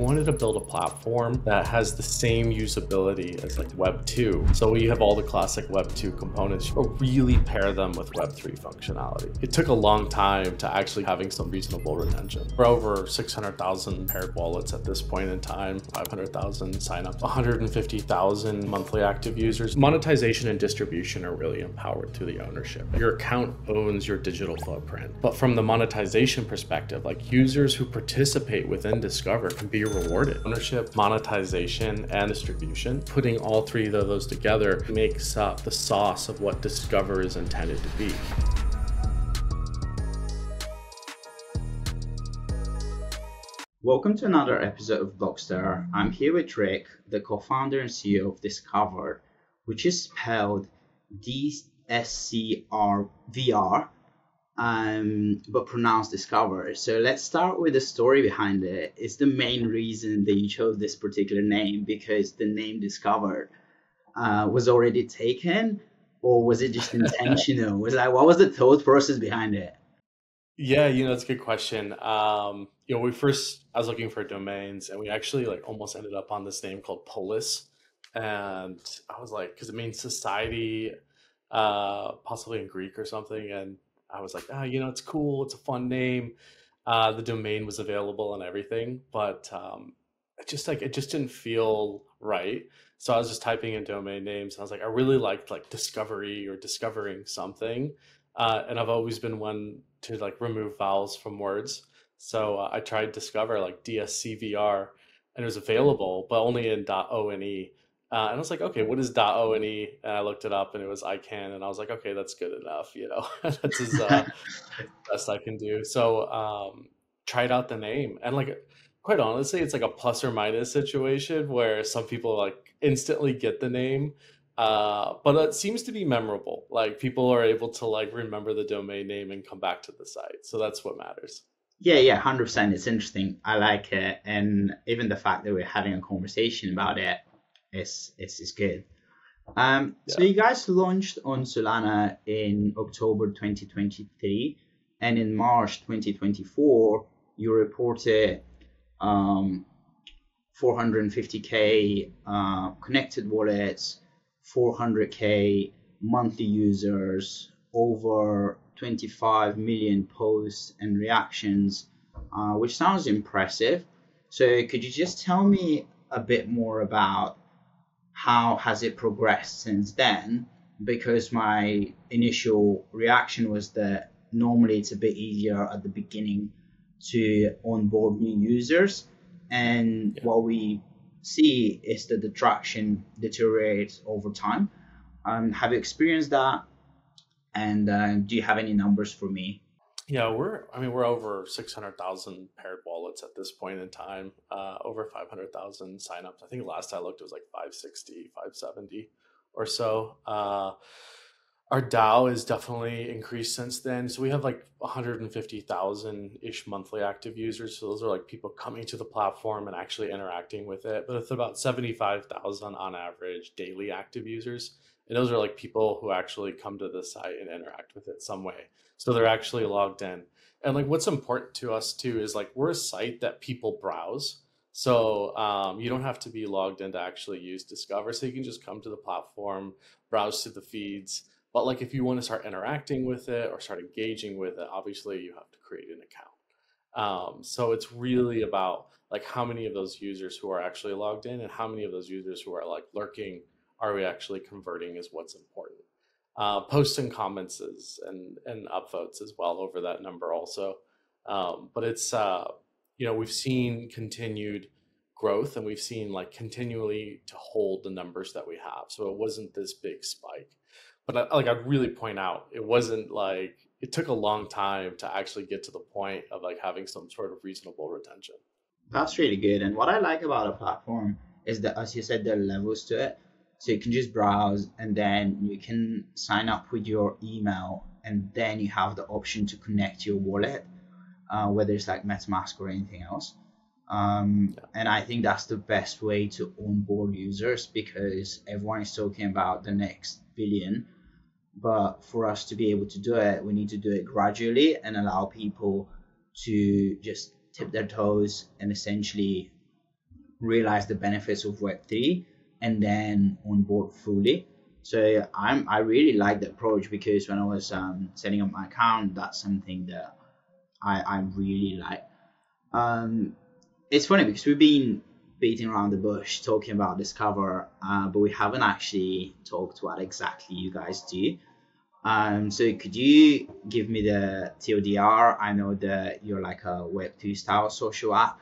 wanted to build a platform that has the same usability as like Web 2. So we have all the classic Web 2 components, but really pair them with Web 3 functionality. It took a long time to actually having some reasonable retention. We're over 600,000 paired wallets at this point in time, 500,000 signups, 150,000 monthly active users. Monetization and distribution are really empowered through the ownership. Your account owns your digital footprint. But from the monetization perspective, like users who participate within Discover can be rewarded. Ownership, monetization, and distribution. Putting all three of those together makes up the sauce of what Discover is intended to be. Welcome to another episode of Blockster. I'm here with Rick, the co-founder and CEO of Discover, which is spelled D-S-C-R-V-R, um, but pronounced Discover. So let's start with the story behind it. It's the main reason that you chose this particular name because the name Discover uh, was already taken, or was it just intentional? was like what was the thought process behind it? Yeah, you know, it's a good question. Um, you know, we first I was looking for domains, and we actually like almost ended up on this name called Polis, and I was like, because it means society, uh, possibly in Greek or something, and I was like, ah, you know, it's cool, it's a fun name. Uh, the domain was available and everything, but um, it just like it just didn't feel right. So I was just typing in domain names, and I was like, I really liked like discovery or discovering something, uh, and I've always been one to like remove vowels from words. So uh, I tried Discover like DSCVR, and it was available, but only in .one. Uh, and I was like, okay, what is .one? And I looked it up, and it was I can, and I was like, okay, that's good enough. You know, that's as uh, best I can do. So um, tried out the name, and like quite honestly, it's like a plus or minus situation where some people like instantly get the name, uh, but it seems to be memorable. Like people are able to like remember the domain name and come back to the site. So that's what matters. Yeah, yeah, hundred percent. It's interesting. I like it, and even the fact that we're having a conversation about it is is, is good. Um, yeah. So you guys launched on Solana in October 2023, and in March 2024 you reported um, 450k uh, connected wallets, 400k monthly users, over 25 million posts and reactions, uh, which sounds impressive. So could you just tell me a bit more about how has it progressed since then? Because my initial reaction was that normally it's a bit easier at the beginning to onboard new users. And yeah. what we see is that the traction deteriorates over time. Um, have you experienced that? And uh, do you have any numbers for me? Yeah, we're, I mean, we're over 600,000 paired wallets at this point in time, uh, over 500,000 signups. I think last I looked, it was like 560, 570 or so. Uh, our DAU is definitely increased since then. So we have like 150,000 ish monthly active users. So those are like people coming to the platform and actually interacting with it. But it's about 75,000 on average daily active users. And those are like people who actually come to the site and interact with it some way. So they're actually logged in. And like what's important to us too is like we're a site that people browse. So um, you don't have to be logged in to actually use Discover. So you can just come to the platform, browse to the feeds but like if you want to start interacting with it or start engaging with it, obviously you have to create an account. Um, so it's really about like how many of those users who are actually logged in and how many of those users who are like lurking are we actually converting is what's important. Uh, posts and comments and and upvotes as well over that number also. Um, but it's uh, you know we've seen continued growth and we've seen like continually to hold the numbers that we have. So it wasn't this big spike but I, like I'd really point out, it wasn't like it took a long time to actually get to the point of like having some sort of reasonable retention. That's really good. And what I like about a platform is that, as you said, there are levels to it. So you can just browse and then you can sign up with your email and then you have the option to connect your wallet, uh, whether it's like MetaMask or anything else. Um. And I think that's the best way to onboard users because everyone is talking about the next billion. But for us to be able to do it, we need to do it gradually and allow people to just tip their toes and essentially realize the benefits of Web3 and then on board fully. So I'm I really like the approach because when I was um, setting up my account, that's something that I, I really like. Um, it's funny because we've been beating around the bush talking about Discover, uh, but we haven't actually talked what exactly you guys do. Um, so could you give me the TLDR? I know that you're like a Web2 style social app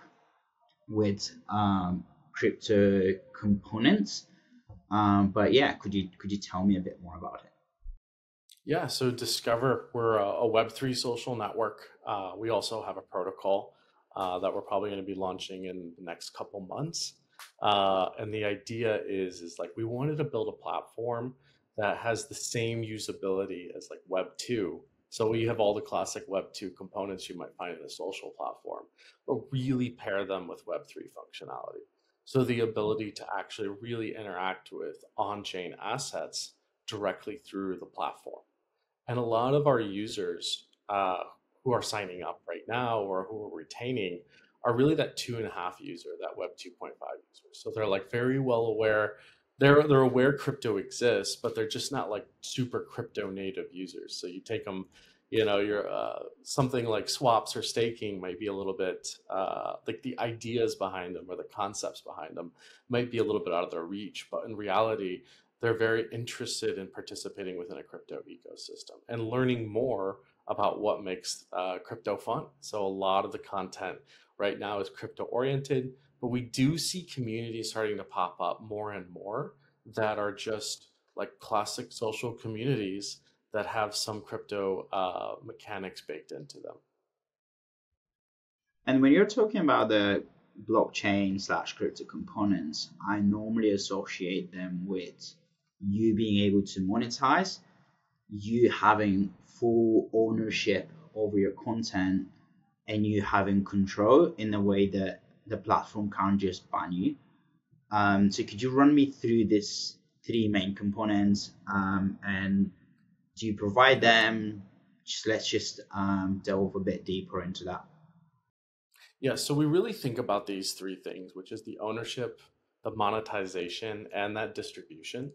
with um, crypto components. Um, but yeah, could you could you tell me a bit more about it? Yeah, so Discover, we're a, a Web3 social network. Uh, we also have a protocol uh, that we're probably going to be launching in the next couple months. Uh, and the idea is, is like we wanted to build a platform that has the same usability as like Web 2. So we have all the classic Web 2 components you might find in a social platform, but really pair them with Web 3 functionality. So the ability to actually really interact with on chain assets directly through the platform. And a lot of our users uh, who are signing up right now or who are retaining are really that two and a half user, that Web 2.5 user. So they're like very well aware they're they're aware crypto exists, but they're just not like super crypto native users. So you take them, you know, you're uh, something like swaps or staking might be a little bit uh, like the ideas behind them or the concepts behind them might be a little bit out of their reach, but in reality, they're very interested in participating within a crypto ecosystem and learning more about what makes uh, crypto fun. So a lot of the content right now is crypto oriented but we do see communities starting to pop up more and more that are just like classic social communities that have some crypto uh, mechanics baked into them. And when you're talking about the blockchain slash crypto components, I normally associate them with you being able to monetize, you having full ownership over your content, and you having control in a way that the platform can't just ban you. Um, so could you run me through these three main components um, and do you provide them? Just let's just um, delve a bit deeper into that. Yeah, so we really think about these three things, which is the ownership, the monetization, and that distribution.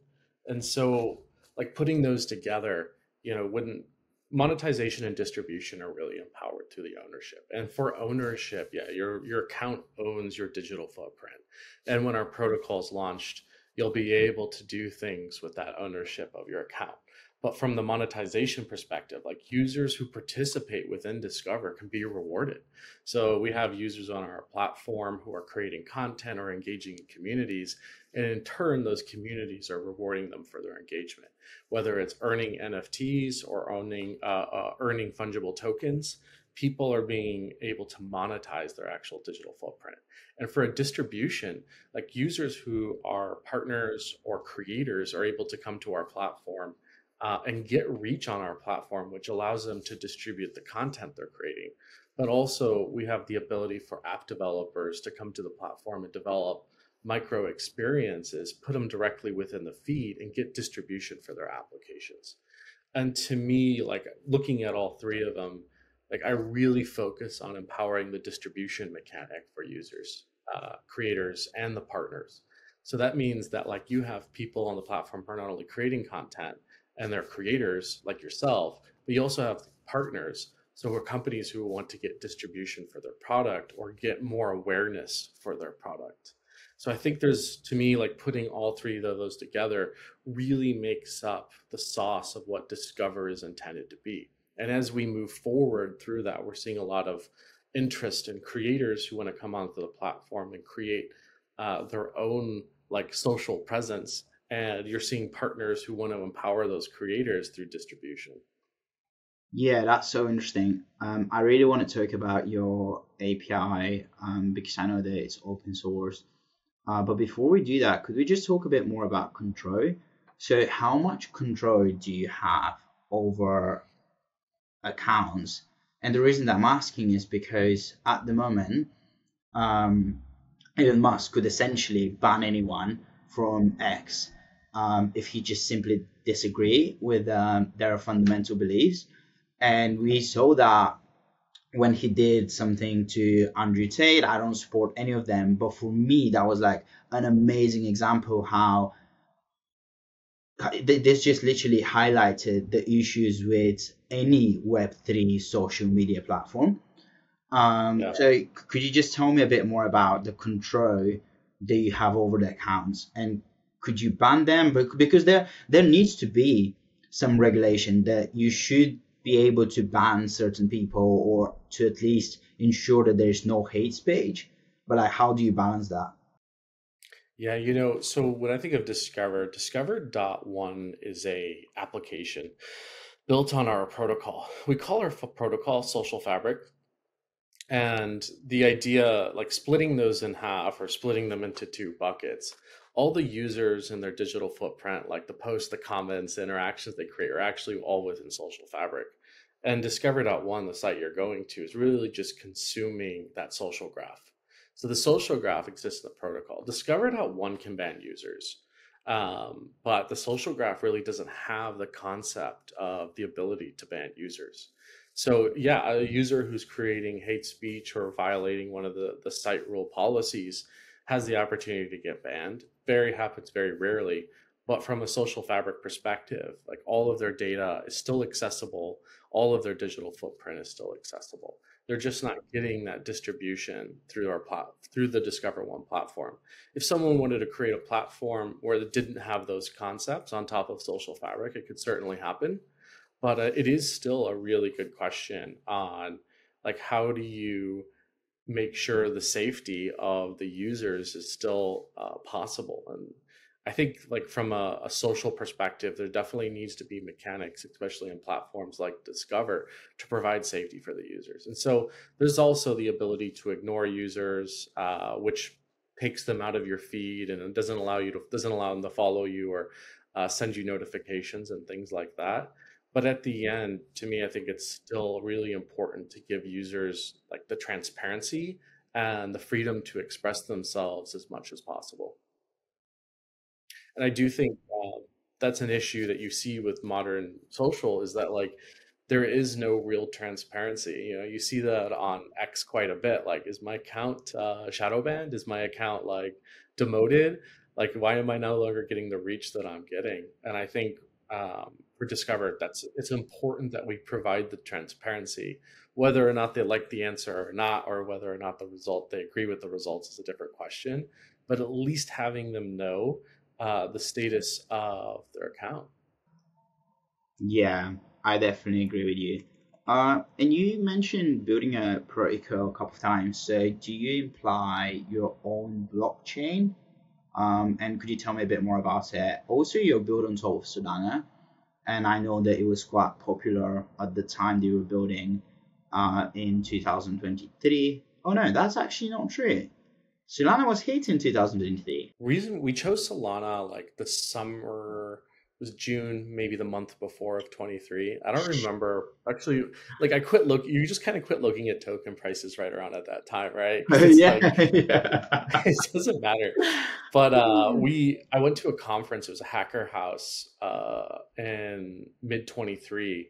And so, like putting those together, you know, wouldn't monetization and distribution are really empowered through the ownership. And for ownership, yeah, your your account owns your digital footprint. And when our protocols launched, you'll be able to do things with that ownership of your account. But from the monetization perspective, like users who participate within Discover can be rewarded. So we have users on our platform who are creating content or engaging in communities. And in turn, those communities are rewarding them for their engagement, whether it's earning NFTs or owning, uh, uh, earning fungible tokens. People are being able to monetize their actual digital footprint. And for a distribution, like users who are partners or creators are able to come to our platform uh, and get reach on our platform, which allows them to distribute the content they're creating. But also, we have the ability for app developers to come to the platform and develop micro experiences, put them directly within the feed, and get distribution for their applications. And to me, like looking at all three of them, like I really focus on empowering the distribution mechanic for users, uh, creators, and the partners. So that means that like you have people on the platform who are not only creating content, and they're creators like yourself, but you also have partners. So we're companies who want to get distribution for their product or get more awareness for their product. So I think there's to me like putting all three of those together really makes up the sauce of what Discover is intended to be. And as we move forward through that, we're seeing a lot of interest in creators who want to come onto the platform and create uh, their own like social presence and you're seeing partners who want to empower those creators through distribution. Yeah, that's so interesting. Um, I really want to talk about your API um, because I know that it's open source. Uh, but before we do that, could we just talk a bit more about control? So, how much control do you have over accounts? And the reason that I'm asking is because at the moment, um, Elon Musk could essentially ban anyone from X um, if he just simply disagree with um, their fundamental beliefs. And we saw that when he did something to Andrew Tate. I don't support any of them, but for me, that was like an amazing example how this just literally highlighted the issues with any Web3 social media platform. Um, yeah. So, could you just tell me a bit more about the control that you have over the accounts, and could you ban them? Because there there needs to be some regulation that you should be able to ban certain people or to at least ensure that there's no hate speech. But like, how do you balance that? Yeah, you know, so when I think of Discover, Discover dot one is a application built on our protocol. We call our protocol Social Fabric. And the idea, like splitting those in half or splitting them into two buckets, all the users and their digital footprint, like the posts, the comments, the interactions they create, are actually all within Social Fabric. And Discover.one, the site you're going to, is really just consuming that social graph. So the social graph exists in the protocol. Discover.one can ban users, um, but the social graph really doesn't have the concept of the ability to ban users. So yeah, a user who's creating hate speech or violating one of the, the site rule policies has the opportunity to get banned. Very happens very rarely, but from a social fabric perspective, like all of their data is still accessible, all of their digital footprint is still accessible. They're just not getting that distribution through our plat- through the Discover One platform. If someone wanted to create a platform where it didn't have those concepts on top of social fabric, it could certainly happen. But uh, it is still a really good question on like how do you make sure the safety of the users is still uh, possible. And i think like from a, a, social perspective there definitely needs to be mechanics especially in platforms like discover to provide safety for the users. And so there's also the ability to ignore users uh, which takes them out of your feed and it doesn't allow you to doesn't allow them to follow you or uh, send you notifications and things like that but at the end to me i think it's still really important to give users like the transparency and the freedom to express themselves as much as possible. And i do think uh, that's an issue that you see with modern social is that like there is no real transparency you know you see that on x quite a bit like is my account uh, shadow banned? Is my account like demoted? Like why am i no longer getting the reach that i'm getting? And i think um, for Discover, that's it's important that we provide the transparency. Whether or not they like the answer or not, or whether or not the result they agree with the results is a different question. But at least having them know uh, the status of their account. Yeah, I definitely agree with you. Uh, and you mentioned building a protocol a couple of times. So, do you imply your own blockchain um, and could you tell me a bit more about it? Also, you're built on top of Solana, and I know that it was quite popular at the time they were building uh, in 2023. Oh no, that's actually not true. Solana was hit in 2023. Reason we chose Solana like the summer was June, maybe the month before of 23. I don't remember actually. Like I quit look. You just kind of quit looking at token prices right around at that time, right? yeah, like, yeah. it doesn't matter. But uh, we, I went to a conference. It was a hacker house uh, in mid 23,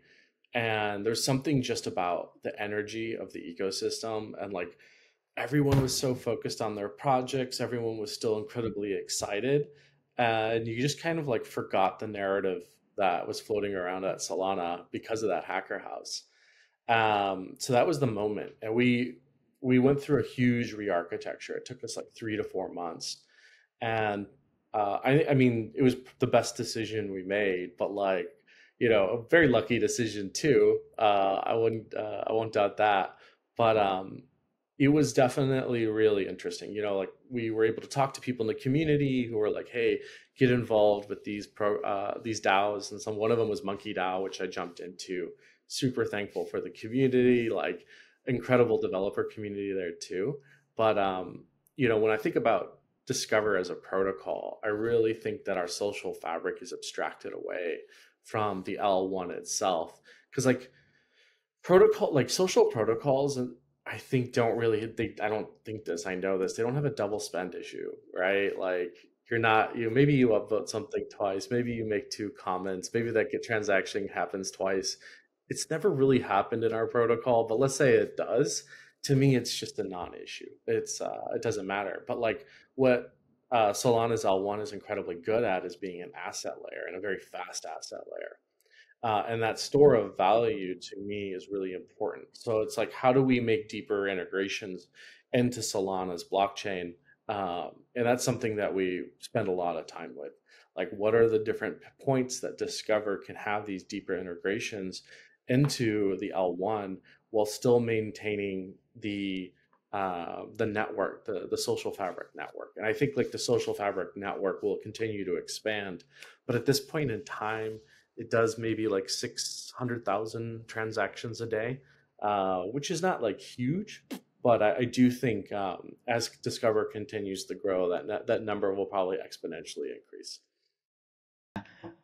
and there's something just about the energy of the ecosystem and like everyone was so focused on their projects. Everyone was still incredibly excited and you just kind of like forgot the narrative that was floating around at Solana because of that hacker house. Um, so that was the moment, and we we went through a huge re-architecture. It took us like three to four months, and uh, I, I mean, it was the best decision we made. But like, you know, a very lucky decision too. Uh, I wouldn't uh, I won't doubt that. But um, it was definitely really interesting. You know, like we were able to talk to people in the community who were like, "Hey, get involved with these pro uh, these DAOs." And some one of them was MonkeDAO, which I jumped into. Super thankful for the community, like incredible developer community there too. But um, you know, when I think about Discover as a protocol, I really think that our social fabric is abstracted away from the L1 itself, because like protocol like social protocols and I think don't really they I don't think this, I know this. They don't have a double spend issue, right? Like you're not you maybe you upvote something twice, maybe you make two comments, maybe that get transaction happens twice. it's never really happened in our protocol, but let's say it does. To me, it's just a non-issue. It's uh, it doesn't matter. But like what uh, Solana's L1 is incredibly good at is being an asset layer and a very fast asset layer. Uh, and that store of value to me is really important. So it's like, how do we make deeper integrations into Solana's blockchain? Um, and that's something that we spend a lot of time with. Like, what are the different points that Discover can have these deeper integrations into the L1 while still maintaining the uh, the network, the the social fabric network. And I think like the social fabric network will continue to expand, but at this point in time, it does maybe like six hundred thousand transactions a day, uh, which is not like huge. But I, I do think um, as Discover continues to grow, that that number will probably exponentially increase.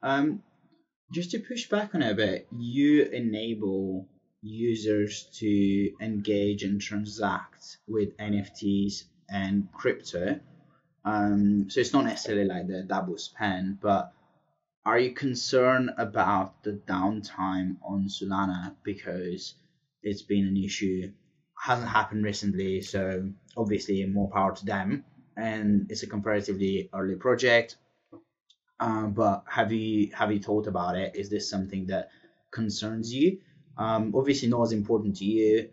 Um, just to push back on it a bit, you enable users to engage and transact with NFTs and crypto. Um, so it's not necessarily like the double spend, but are you concerned about the downtime on Solana because it's been an issue? Hasn't happened recently, so obviously more power to them. And it's a comparatively early project. Um, but have you have you thought about it? Is this something that concerns you? Um, obviously not as important to you,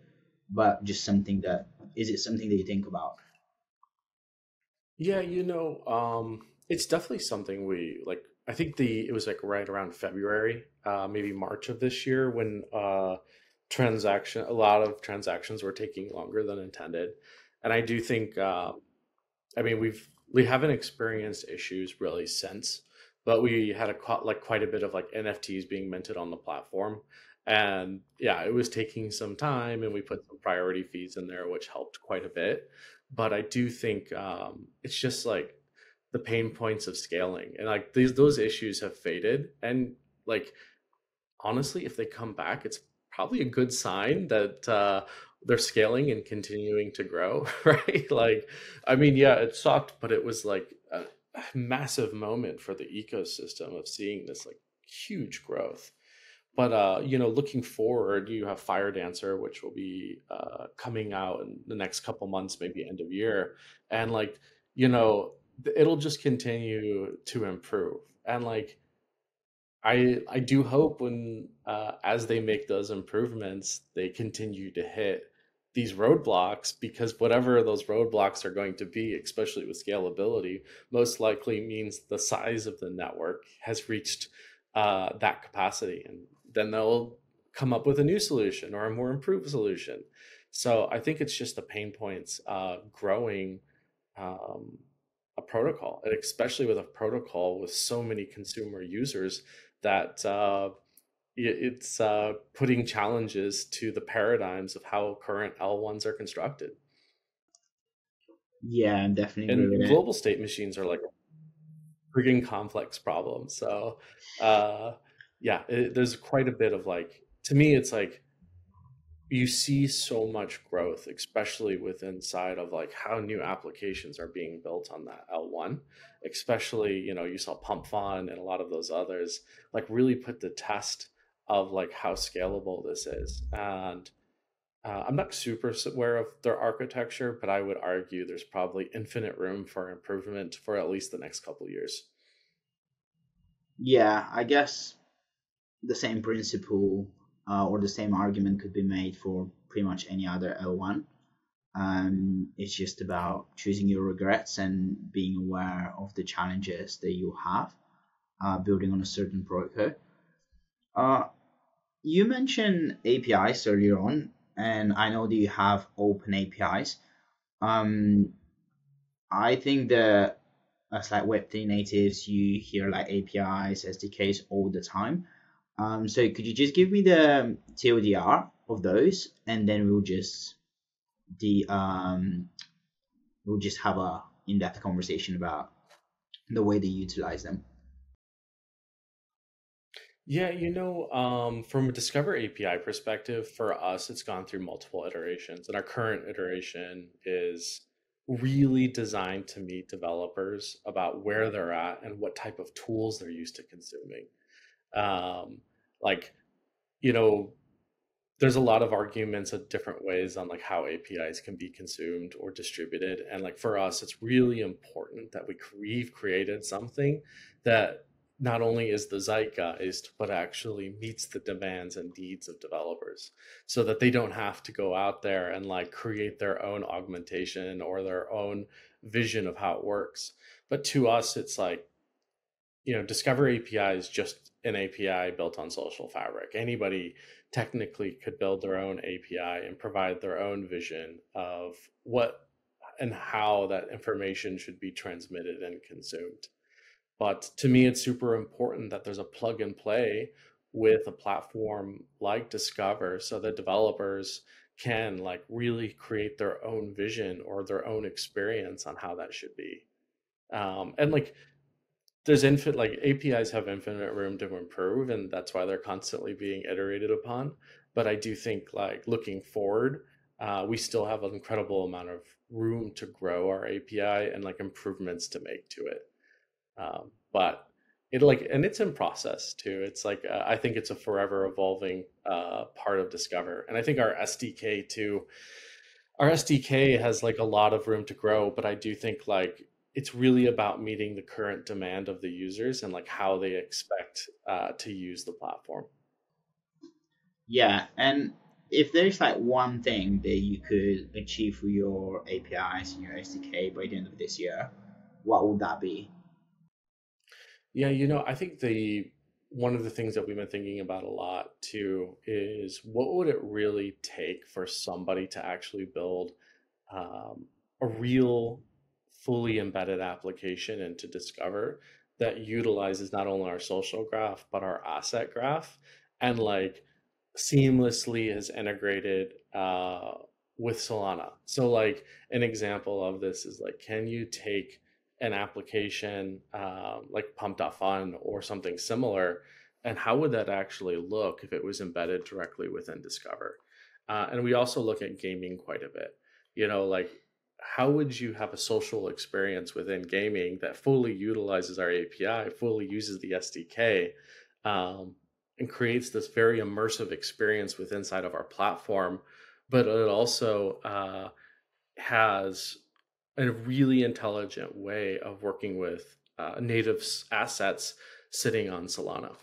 but just something that is it something that you think about? Yeah, you know, um, it's definitely something we like. I think the it was like right around February, uh, maybe March of this year when uh, transaction a lot of transactions were taking longer than intended, and I do think, uh, I mean, we've we haven't experienced issues really since but we had a like quite a bit of like NFTs being minted on the platform. And yeah, it was taking some time, and we put some priority fees in there, which helped quite a bit. But I do think um, it's just like the pain points of scaling, and like these those issues have faded. And like honestly, if they come back, it's probably a good sign that uh, they're scaling and continuing to grow, right? Like, I mean, yeah, it sucked, but it was like a massive moment for the ecosystem of seeing this like huge growth. But uh, you know, looking forward, you have Firedancer, which will be uh, coming out in the next couple months, maybe end of year, and like you know, it'll just continue to improve. And like, I I do hope when uh, as they make those improvements, they continue to hit these roadblocks because whatever those roadblocks are going to be, especially with scalability, most likely means the size of the network has reached uh, that capacity. And then they'll come up with a new solution or a more improved solution. So I think it's just the pain points uh, growing um, a protocol, and especially with a protocol with so many consumer users that uh, it's uh, putting challenges to the paradigms of how current L1s are constructed. Yeah, I'm definitely. And global state machines are like a freaking complex problem. So, uh, yeah, it, there's quite a bit of like, to me, it's like you see so much growth, especially with inside of like how new applications are being built on that L1. Especially, you know, you saw Pump.Fun and a lot of those others like really put the test of like how scalable this is. And uh, I'm not super aware of their architecture, but I would argue there's probably infinite room for improvement for at least the next couple years. Yeah, I guess the same principle uh, or the same argument could be made for pretty much any other L1. Um, it's just about choosing your regrets and being aware of the challenges that you have uh, building on a certain protocol. Uh, you mentioned APIs earlier on, and I know that you have open APIs. Um, I think that as like Web3 natives, you hear like APIs, SDKs all the time. Um, so could you just give me the TLDR of those, and then we'll just the um, we'll just have a in-depth conversation about the way they utilize them. Yeah, you know, um, from a Discover API perspective, for us, it's gone through multiple iterations, and our current iteration is really designed to meet developers about where they're at and what type of tools they're used to consuming. Um, like you know, there's a lot of arguments of different ways on like how APIs can be consumed or distributed. And like for us, it's really important that we we've created something that not only is the zeitgeist, but actually meets the demands and needs of developers so that they don't have to go out there and like create their own augmentation or their own vision of how it works. But to us, it's like, you know, Discover API is just an API built on social fabric. Anybody technically could build their own API and provide their own vision of what and how that information should be transmitted and consumed. But to me, it's super important that there's a plug and play with a platform like Discover so that developers can like really create their own vision or their own experience on how that should be. Um, and like there's infinite like APIs have infinite room to improve, and that's why they're constantly being iterated upon. But I do think like looking forward, uh, we still have an incredible amount of room to grow our API and like improvements to make to it. Um, but it like and it's in process too. It's like uh, I think it's a forever evolving uh, part of Discover, and I think our SDK too. Our SDK has like a lot of room to grow, but I do think like it's really about meeting the current demand of the users and like how they expect uh, to use the platform. Yeah, and if there's like one thing that you could achieve with your APIs and your SDK by the end of this year, what would that be? Yeah, you know, I think the one of the things that we've been thinking about a lot too is what would it really take for somebody to actually build um, a real fully embedded application into Discover that utilizes not only our social graph but our asset graph and like seamlessly is integrated uh, with Solana. So like an example of this is like, can you take an application uh, like Pump.Fun or something similar, and how would that actually look if it was embedded directly within Discover? Uh, and we also look at gaming quite a bit. You know, like how would you have a social experience within gaming that fully utilizes our API, fully uses the SDK, um, and creates this very immersive experience with inside of our platform, but it also uh, has a really intelligent way of working with uh, native assets sitting on Solana.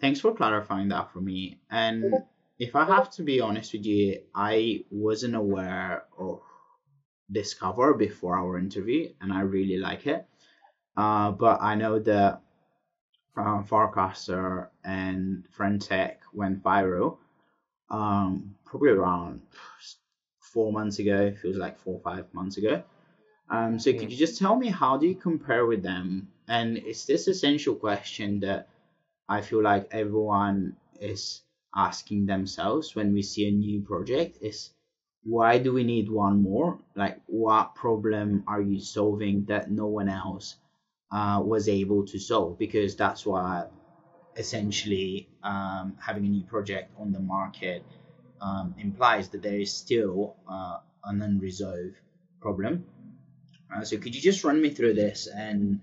Thanks for clarifying that for me. And if I have to be honest with you, I wasn't aware of Discover before our interview, and I really like it. Uh, but I know that uh, Farcaster and Friend.tech went viral um, probably around four months ago. It Feels like four or five months ago. Um, so could you just tell me how do you compare with them? And it's this essential question that I feel like everyone is asking themselves when we see a new project is why do we need one more? Like, what problem are you solving that no one else uh, was able to solve? Because that's what essentially um, having a new project on the market um, implies that there is still uh, an unresolved problem. Uh, so, could you just run me through this and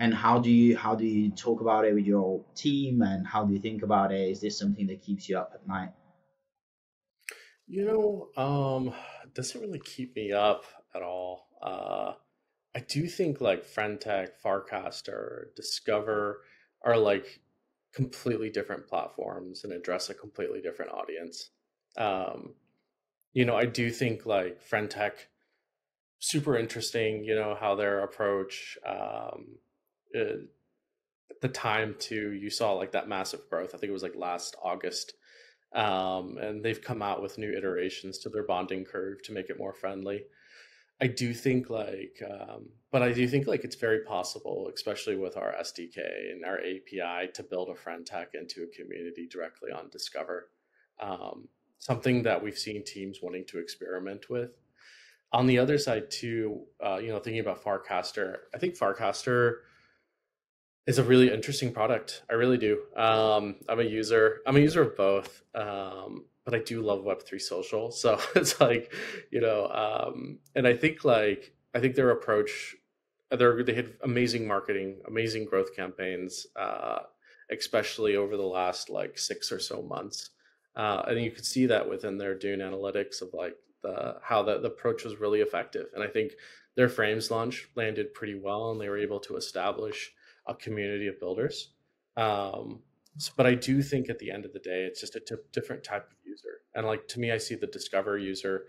and how do you how do you talk about it with your team? And how do you think about it? Is this something that keeps you up at night? You know um doesn't really keep me up at all. Uh i do think like Friend.tech farcaster discover are like completely different platforms and address a completely different audience. Um you know i do think like Friend.tech super interesting you know how their approach um uh, the time to you saw like that massive growth. I think it was like last August. Um, and they've come out with new iterations to their bonding curve to make it more friendly. I do think like, um, but I do think like it's very possible, especially with our SDK and our API, to build a friend tech into a community directly on Discover. Um, something that we've seen teams wanting to experiment with. On the other side, too, uh, you know, thinking about Farcaster, I think Farcaster is a really interesting product. I really do. Um, I'm a user. I'm a user of both, um, but I do love Web3 social. So it's like, you know, um, and I think like I think their approach, they they had amazing marketing, amazing growth campaigns, uh, especially over the last like six or so months. Uh, and you could see that within their Dune analytics of like the how the, the approach was really effective. And I think their frames launch landed pretty well, and they were able to establish a community of builders. Um, so, but I do think at the end of the day, it's just a t- different type of user. And like to me, I see the Discover user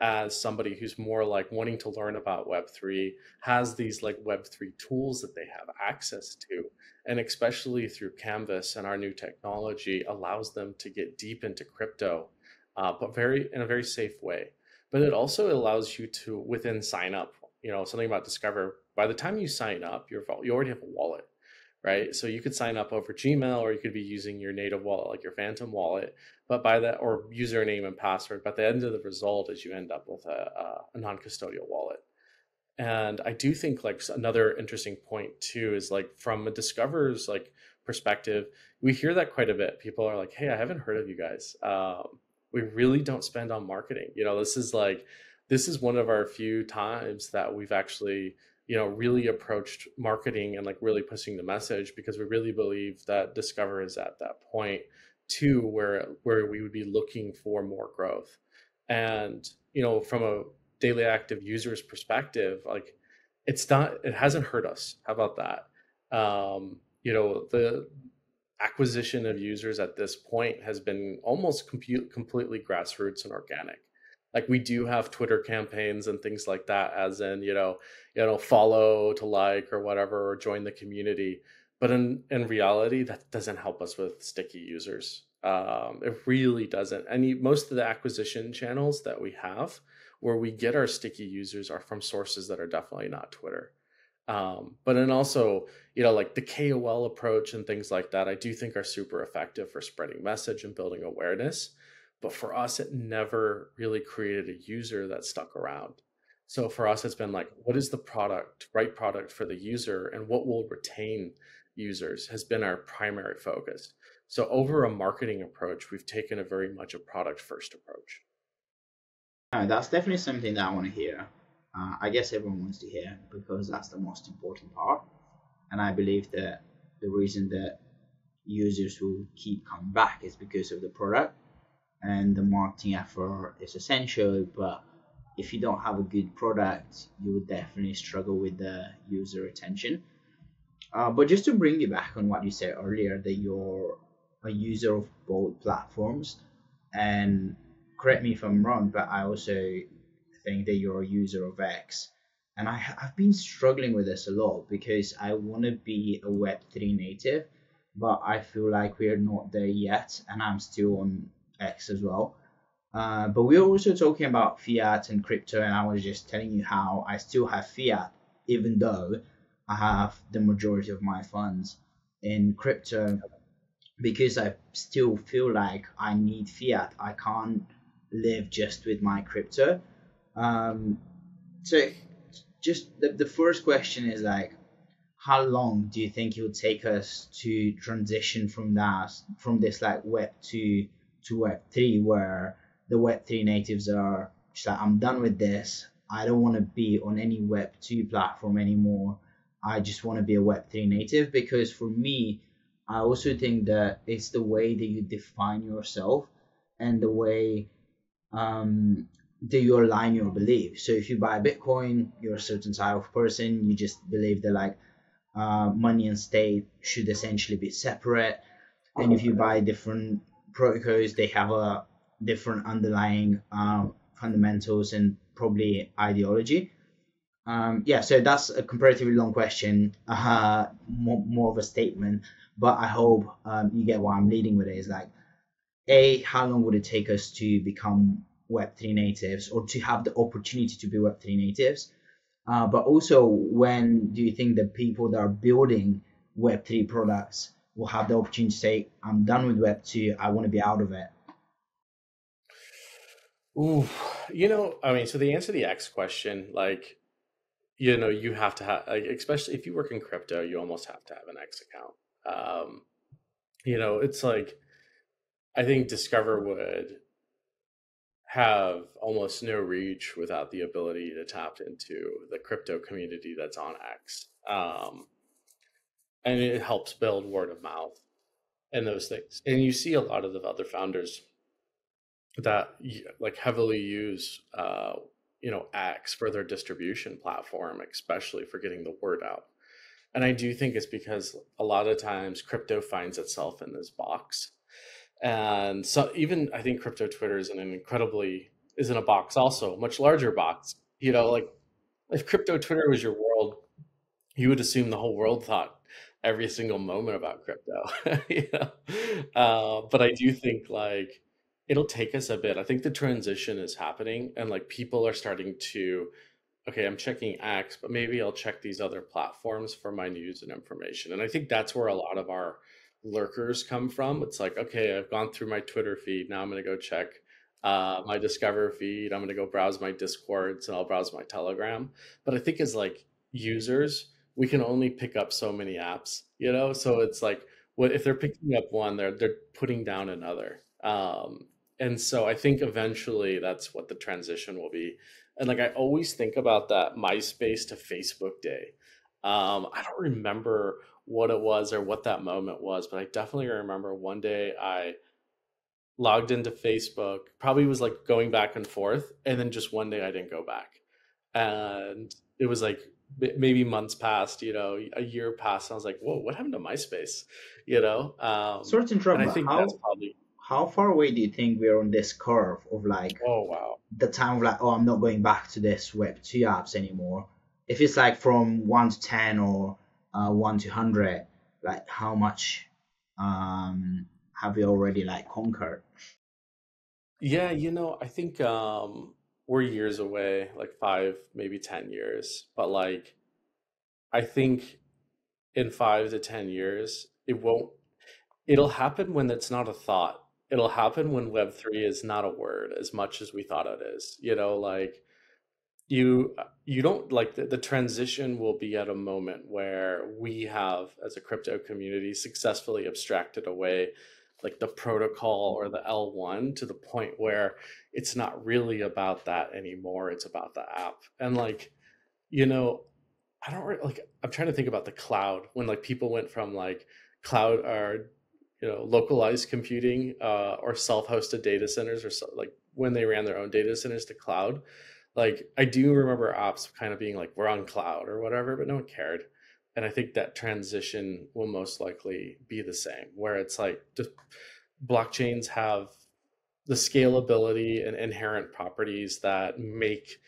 as somebody who's more like wanting to learn about Web3, has these like Web3 tools that they have access to, and especially through Canvas and our new technology allows them to get deep into crypto, uh, but very in a very safe way. But it also allows you to within sign up. You know something about Discover. By the time you sign up, you're you already have a wallet right? So you could sign up over Gmail or you could be using your native wallet, like your Phantom wallet, but by that, or username and password. But the end of the result is you end up with a, a non custodial wallet. And I do think like another interesting point too is like from a discoverer's like perspective, we hear that quite a bit. People are like, "Hey, I haven't heard of you guys. Um, we really don't spend on marketing. You know, this is like this is one of our few times that we've actually you know really approached marketing and like really pushing the message because we really believe that discover is at that point too where where we would be looking for more growth. And you know from a daily active users perspective like it's not it hasn't hurt us. How about that? Um you know the acquisition of users at this point has been almost compute, completely grassroots and organic like we do have twitter campaigns and things like that as in you know you know follow to like or whatever or join the community. But in in reality that doesn't help us with sticky users. Um, it really doesn't. Any most of the acquisition channels that we have where we get our sticky users are from sources that are definitely not twitter. Um, but then also you know like the kol approach and things like that i do think are super effective for spreading message and building awareness but for us, it never really created a user that stuck around. So for us, it's been like, what is the product, right product for the user, and what will retain users has been our primary focus. So over a marketing approach, we've taken a very much a product first approach. Uh, that's definitely something that I want to hear. Uh, I guess everyone wants to hear because that's the most important part. And I believe that the reason that users will keep coming back is because of the product and the marketing effort is essential but if you don't have a good product you would definitely struggle with the user retention. Uh, but just to bring you back on what you said earlier that you're a user of both platforms and correct me if i'm wrong but i also think that you're a user of x. And I, have been struggling with this a lot because i want to be a web3 native but i feel like we're not there yet and i'm still on X as well. Uh, but we are also talking about fiat and crypto, and I was just telling you how I still have fiat, even though I have the majority of my funds in crypto, because I still feel like I need fiat. I can't live just with my crypto. Um, so, just the, the first question is like, how long do you think it will take us to transition from that, from this like Web two to Web3 where the Web3 natives are just like, I'm done with this. I don't want to be on any Web2 platform anymore. I just want to be a Web3 native because for me, I also think that it's the way that you define yourself and the way um, that you align your beliefs. So if you buy Bitcoin, you're a certain type of person. You just believe that like uh, money and state should essentially be separate. And if you buy different protocols they have a different underlying um, fundamentals and probably ideology. Um, yeah, so that's a comparatively long question, uh, more, more of a statement, but I hope um, you get what I'm leading with it. Is like, a, how long would it take us to become Web3 natives or to have the opportunity to be Web3 natives? Uh, but also, when do you think the people that are building Web3 products will have the opportunity to say, I'm done with Web 2, I want to be out of it? Ooh, you know, I mean, so the answer to the X question, like, you know, you have to have, like, especially if you work in crypto, you almost have to have an X account. Um, you know, it's like, I think Discover would have almost no reach without the ability to tap into the crypto community that's on X. Um, and it helps build word of mouth. and those things. And you see a lot of the other founders that like heavily use uh, you know X for their distribution platform, especially for getting the word out. And I do think it's because a lot of times crypto finds itself in this box. And so even I think crypto Twitter is in an incredibly is in a box also, much larger box. You know, like if crypto Twitter was your world, you would assume the whole world thought every single moment about crypto. you know? uh, but I do think like it'll take us a bit. I think the transition is happening and like people are starting to okay, I'm checking X, but maybe I'll check these other platforms for my news and information. And I think that's where a lot of our lurkers come from. It's like, okay, I've gone through my Twitter feed. Now I'm going to go check uh, my Discover feed. I'm going to go browse my Discords and I'll browse my Telegram. But I think as like users, we can only pick up so many apps, you know? So it's like, what if they're picking up one, they're they're putting down another. Um, and so I think eventually that's what the transition will be. And like I always think about that MySpace to Facebook day. Um, I don't remember what it was or what that moment was, but I definitely remember one day I logged into Facebook, probably was like going back and forth, and then just one day I didn't go back. And it was like maybe months passed, you know, a year passed. I was like, whoa, what happened to MySpace? You know? Um, of interrupt. I think how, that's probably. How far away do you think we're on this curve of like, oh, wow. The time of like, oh, I'm not going back to this Web2 apps anymore. If it's like from 1 to 10 or uh, 1 to 100, like how much um, have we already like conquered? Yeah, you know, I think um, we're years away, like five, maybe 10 years. But like, I think in five to 10 years, it won't, it'll happen when it's not a thought. It'll happen when Web3 is not a word as much as we thought it is. You know, like, you you don't like the, the transition will be at a moment where we have as a crypto community successfully abstracted away like the protocol or the L1 to the point where it's not really about that anymore. It's about the app. And like, you know, I don't really, like, I'm trying to think about the cloud when like people went from like cloud or, you know, localized computing uh, or self hosted data centers or so, like when they ran their own data centers to cloud. Like, I do remember apps kind of being like, we're on cloud or whatever, but no one cared and I think that transition will most likely be the same, where it's like just blockchains have the scalability and inherent properties that make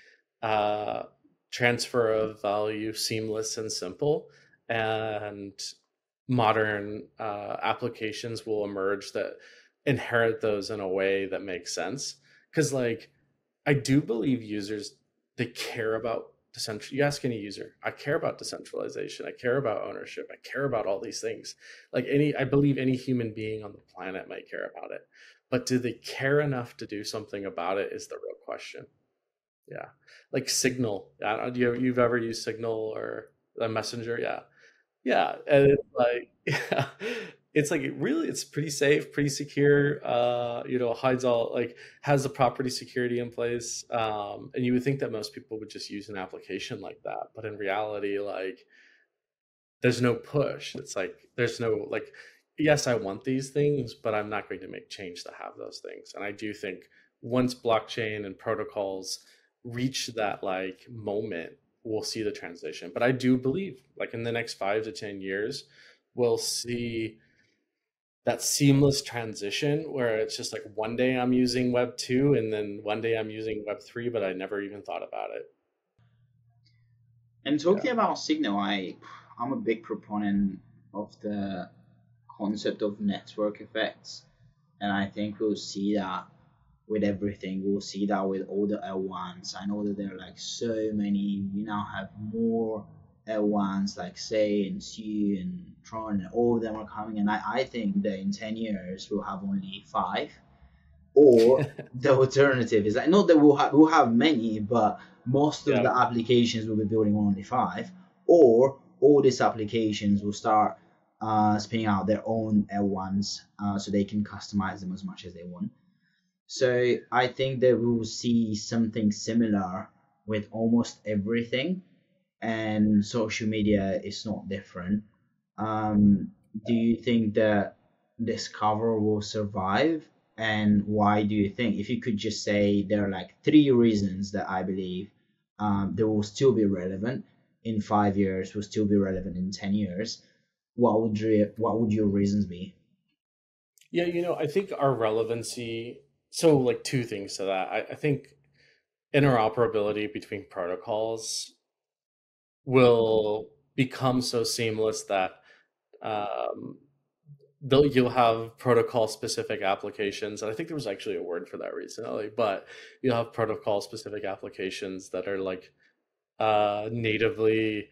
uh, transfer of value seamless and simple, and modern uh, applications will emerge that inherit those in a way that makes sense. Because, like, I do believe users they care about decentral you ask any user i care about decentralization i care about ownership i care about all these things like any i believe any human being on the planet might care about it but do they care enough to do something about it is the real question. Yeah. Like signal. Yeah do you you've ever used signal or a messenger? Yeah. Yeah. And it's like yeah. It's like it really it's pretty safe pretty secure uh you know hides all like has the property security in place um and you would think that most people would just use an application like that but in reality like there's no push. It's like there's no like yes i want these things but i'm not going to make change to have those things and i do think once blockchain and protocols reach that like moment we'll see the transition but i do believe like in the next 5 to 10 years we'll see that seamless transition where it's just like one day I'm using Web 2 and then one day I'm using Web 3, but I never even thought about it. And talking yeah. about Signal, I I'm a big proponent of the concept of network effects, and I think we'll see that with everything. We'll see that with all the L1s. I know that there are like so many. We now have more L1s like Sei and Sui and Tron, and all of them are coming. And I, I think that in 10 years we'll have only five. Or the alternative is like, not that we'll have, we'll have many, but most of yeah. the applications will be building only five. Or all these applications will start uh, spinning out their own L1s uh, so they can customize them as much as they want. So I think that we will see something similar with almost everything and social media is not different. Um, do you think that Discover will survive? And why do you think? If you could just say there are like three reasons that I believe um, they will still be relevant in five years, will still be relevant in ten years. What would you, what would your reasons be? Yeah, you know, I think our relevancy. So, like two things to that. I, I think interoperability between protocols will become so seamless that um, you'll have protocol specific applications and i think there was actually a word for that recently but you'll have protocol specific applications that are like uh, natively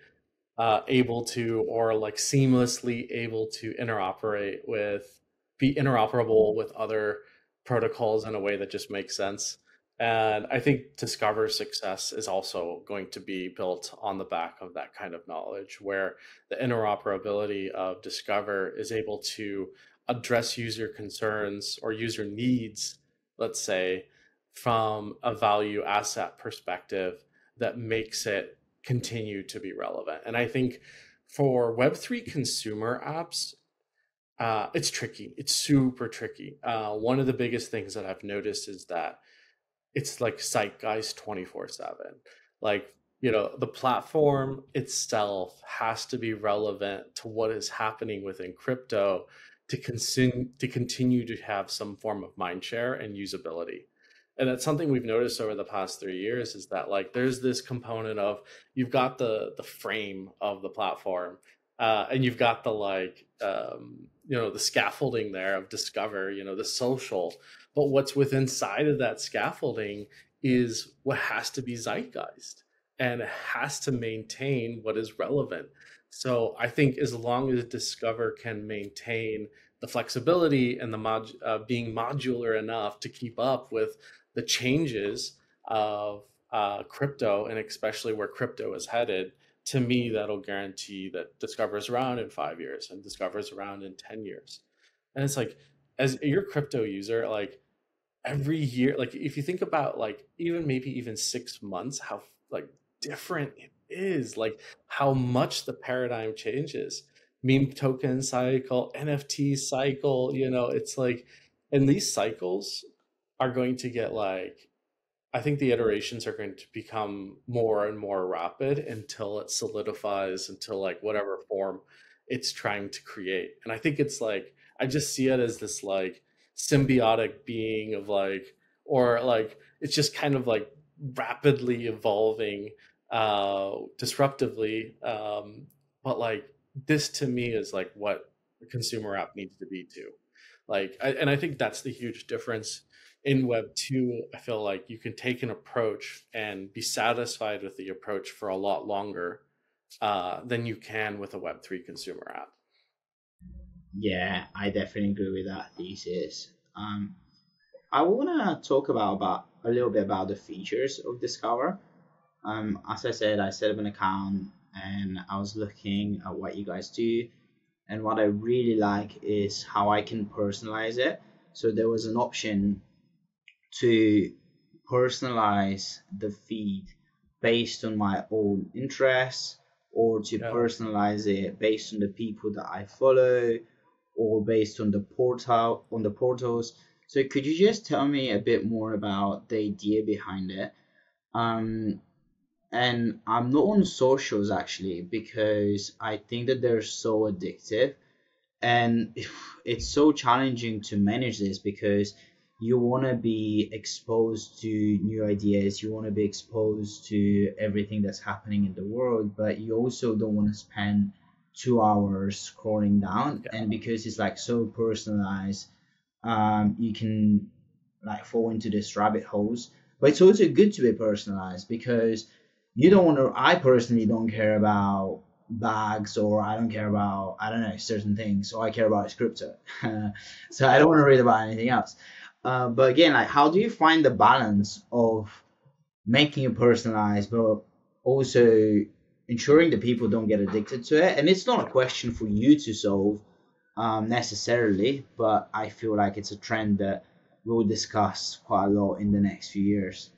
uh, able to or like seamlessly able to interoperate with be interoperable with other protocols in a way that just makes sense. And I think Discover's success is also going to be built on the back of that kind of knowledge, where the interoperability of Discover is able to address user concerns or user needs, let's say, from a value asset perspective that makes it continue to be relevant. And I think for Web3 consumer apps, uh, it's tricky. It's super tricky. Uh, one of the biggest things that I've noticed is that it's like zeitgeist 24 7 like you know the platform itself has to be relevant to what is happening within crypto to consume to continue to have some form of mind share and usability and that's something we've noticed over the past three years is that like there's this component of you've got the the frame of the platform uh, and you've got the like um, you know the scaffolding there of discover you know the social but what's within inside of that scaffolding is what has to be zeitgeist and it has to maintain what is relevant. So I think as long as Discover can maintain the flexibility and the mod, uh, being modular enough to keep up with the changes of uh, crypto and especially where crypto is headed, to me, that'll guarantee that Discover's around in five years and Discover's around in 10 years. And it's like, as your crypto user, like every year like if you think about like even maybe even six months how like different it is like how much the paradigm changes meme token cycle nft cycle you know it's like and these cycles are going to get like i think the iterations are going to become more and more rapid until it solidifies until like whatever form it's trying to create. And i think it's like i just see it as this like symbiotic being of like or like it's just kind of like rapidly evolving uh disruptively um but like this to me is like what a consumer app needs to be too. Like I, and i think that's the huge difference in web 2 i feel like you can take an approach and be satisfied with the approach for a lot longer uh, than you can with a web 3 consumer app yeah, I definitely agree with that thesis. Um, I want to talk about, about a little bit about the features of Discover. Um, as I said, I set up an account and I was looking at what you guys do. And what I really like is how I can personalize it. So there was an option to personalize the feed based on my own interests or to yeah. personalize it based on the people that I follow or based on the portal on the portals. So could you just tell me a bit more about the idea behind it? Um, and I'm not on socials actually because I think that they're so addictive, and it's so challenging to manage this because you want to be exposed to new ideas. You want to be exposed to everything that's happening in the world but you also don't want to spend two hours scrolling down. Yeah. and because it's like so personalized um, you can like fall into this rabbit holes. But it's also good to be personalized because you don't want to i personally don't care about bags or i don't care about i don't know certain things. So i care about is crypto. So i don't want to read about anything else uh, but again like how do you find the balance of making it personalized but also ensuring that people don't get addicted to it. And it's not a question for you to solve um, necessarily, but I feel like it's a trend that we'll discuss quite a lot in the next few years.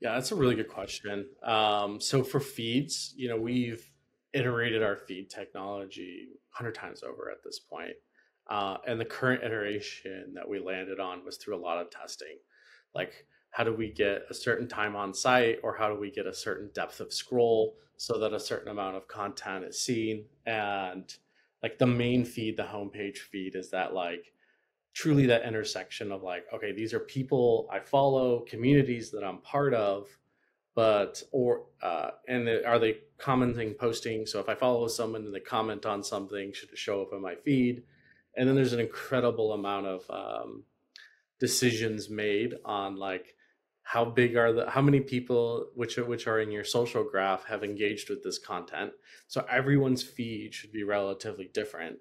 Yeah, that's a really good question. Um, so for feeds, you know, we've iterated our feed technology 100 times over at this point. Uh, and the current iteration that we landed on was through a lot of testing. Like, how do we get a certain time on site, or how do we get a certain depth of scroll so that a certain amount of content is seen? And like the main feed, the homepage feed, is that like truly that intersection of like, okay, these are people I follow, communities that I'm part of, but or uh, and are they commenting, posting? So if I follow someone and they comment on something, should it show up in my feed? And then there's an incredible amount of um, decisions made on like how big are the how many people which are, which are in your social graph have engaged with this content. So everyone's feed should be relatively different,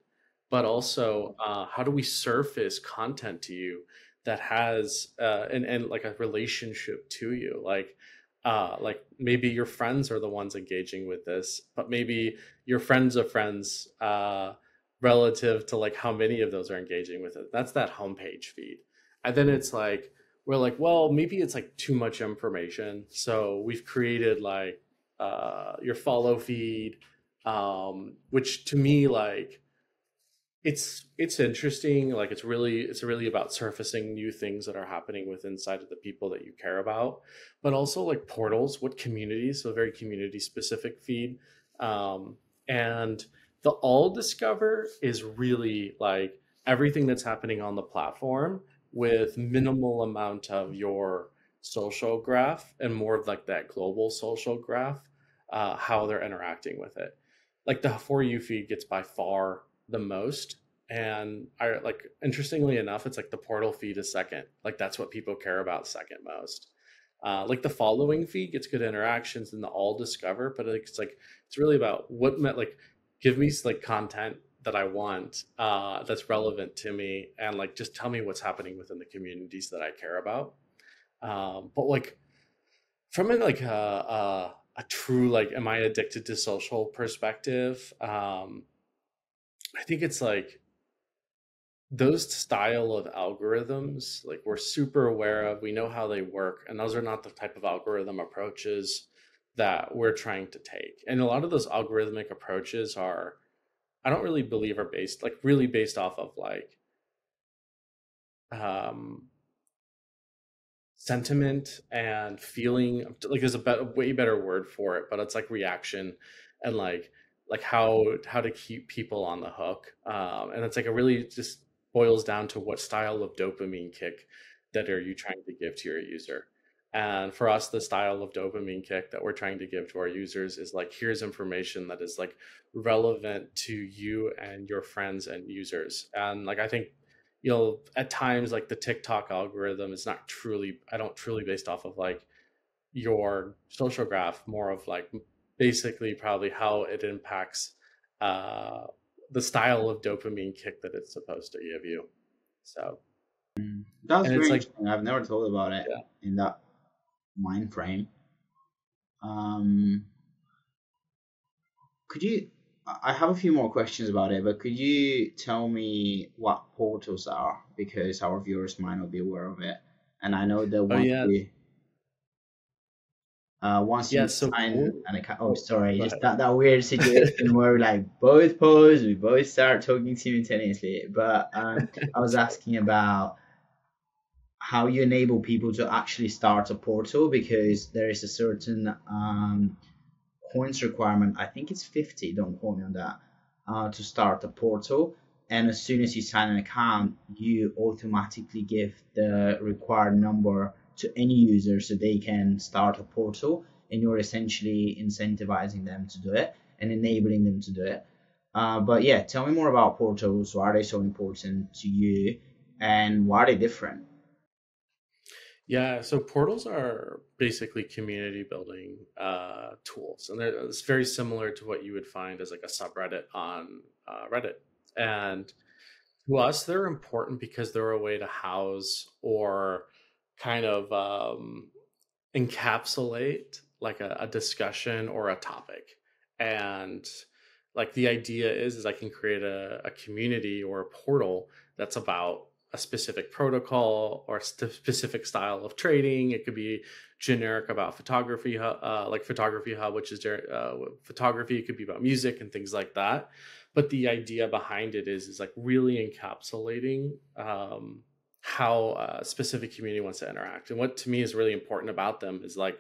but also uh, how do we surface content to you that has uh, and and like a relationship to you, like uh, like maybe your friends are the ones engaging with this, but maybe your friends of friends uh, relative to like how many of those are engaging with it. That's that homepage feed. And then it's like, we're like, well, maybe it's like too much information. So we've created like uh, your follow feed, um, which to me, like, it's it's interesting like it's really it's really about surfacing new things that are happening with inside of the people that you care about but also like portals what communities so very community specific feed um, and the all discover is really like everything that's happening on the platform with minimal amount of your social graph and more of like that global social graph uh, how they're interacting with it. Like the for you feed gets by far the most and i like interestingly enough it's like the portal feed is second. Like that's what people care about second most. Uh, like the following feed gets good interactions in the all discover but it's like it's really about what meant like give me like content that i want uh, that's relevant to me and like just tell me what's happening within the communities that i care about. Um, but like from a, like a, a, a true like am i addicted to social perspective? Um, I think it's like those style of algorithms like we're super aware of we know how they work and those are not the type of algorithm approaches that we're trying to take and a lot of those algorithmic approaches are i don't really believe are based like really based off of like um sentiment and feeling like there's a better, way better word for it but it's like reaction and like like how how to keep people on the hook um and it's like a really just boils down to what style of dopamine kick that are you trying to give to your user. And for us, the style of dopamine kick that we're trying to give to our users is like, here's information that is like relevant to you and your friends and users. And like, I think, you know, at times, like the TikTok algorithm is not truly, I don't truly based off of like your social graph, more of like basically probably how it impacts uh, the style of dopamine kick that it's supposed to give you. So mm. that's very like, interesting. I've never thought about it yeah. in that mind frame. Um, could you? I have a few more questions about it, but could you tell me what portals are because our viewers might not be aware of it, and I know that oh, yeah. we uh, once yeah, you so sign cool. an account, oh sorry, just that, that weird situation where like both pose, we both start talking simultaneously. But um, I was asking about how you enable people to actually start a portal because there is a certain um, coins requirement. I think it's fifty. Don't quote me on that. Uh, to start a portal, and as soon as you sign an account, you automatically give the required number to any user so they can start a portal and you're essentially incentivizing them to do it and enabling them to do it. Uh, but yeah, tell me more about portals. Why are they so important to you and why are they different? Yeah, so portals are basically community building uh, tools, and it's very similar to what you would find as like a subreddit on uh, Reddit. And to us, they're important because they're a way to house or kind of um, encapsulate like a, a discussion or a topic and like the idea is is i can create a, a community or a portal that's about a specific protocol or specific style of trading. It could be generic about photography, uh, like Photography Hub, which is uh, photography. It could be about music and things like that. But the idea behind it is is like really encapsulating um, how a specific community wants to interact. And what to me is really important about them is like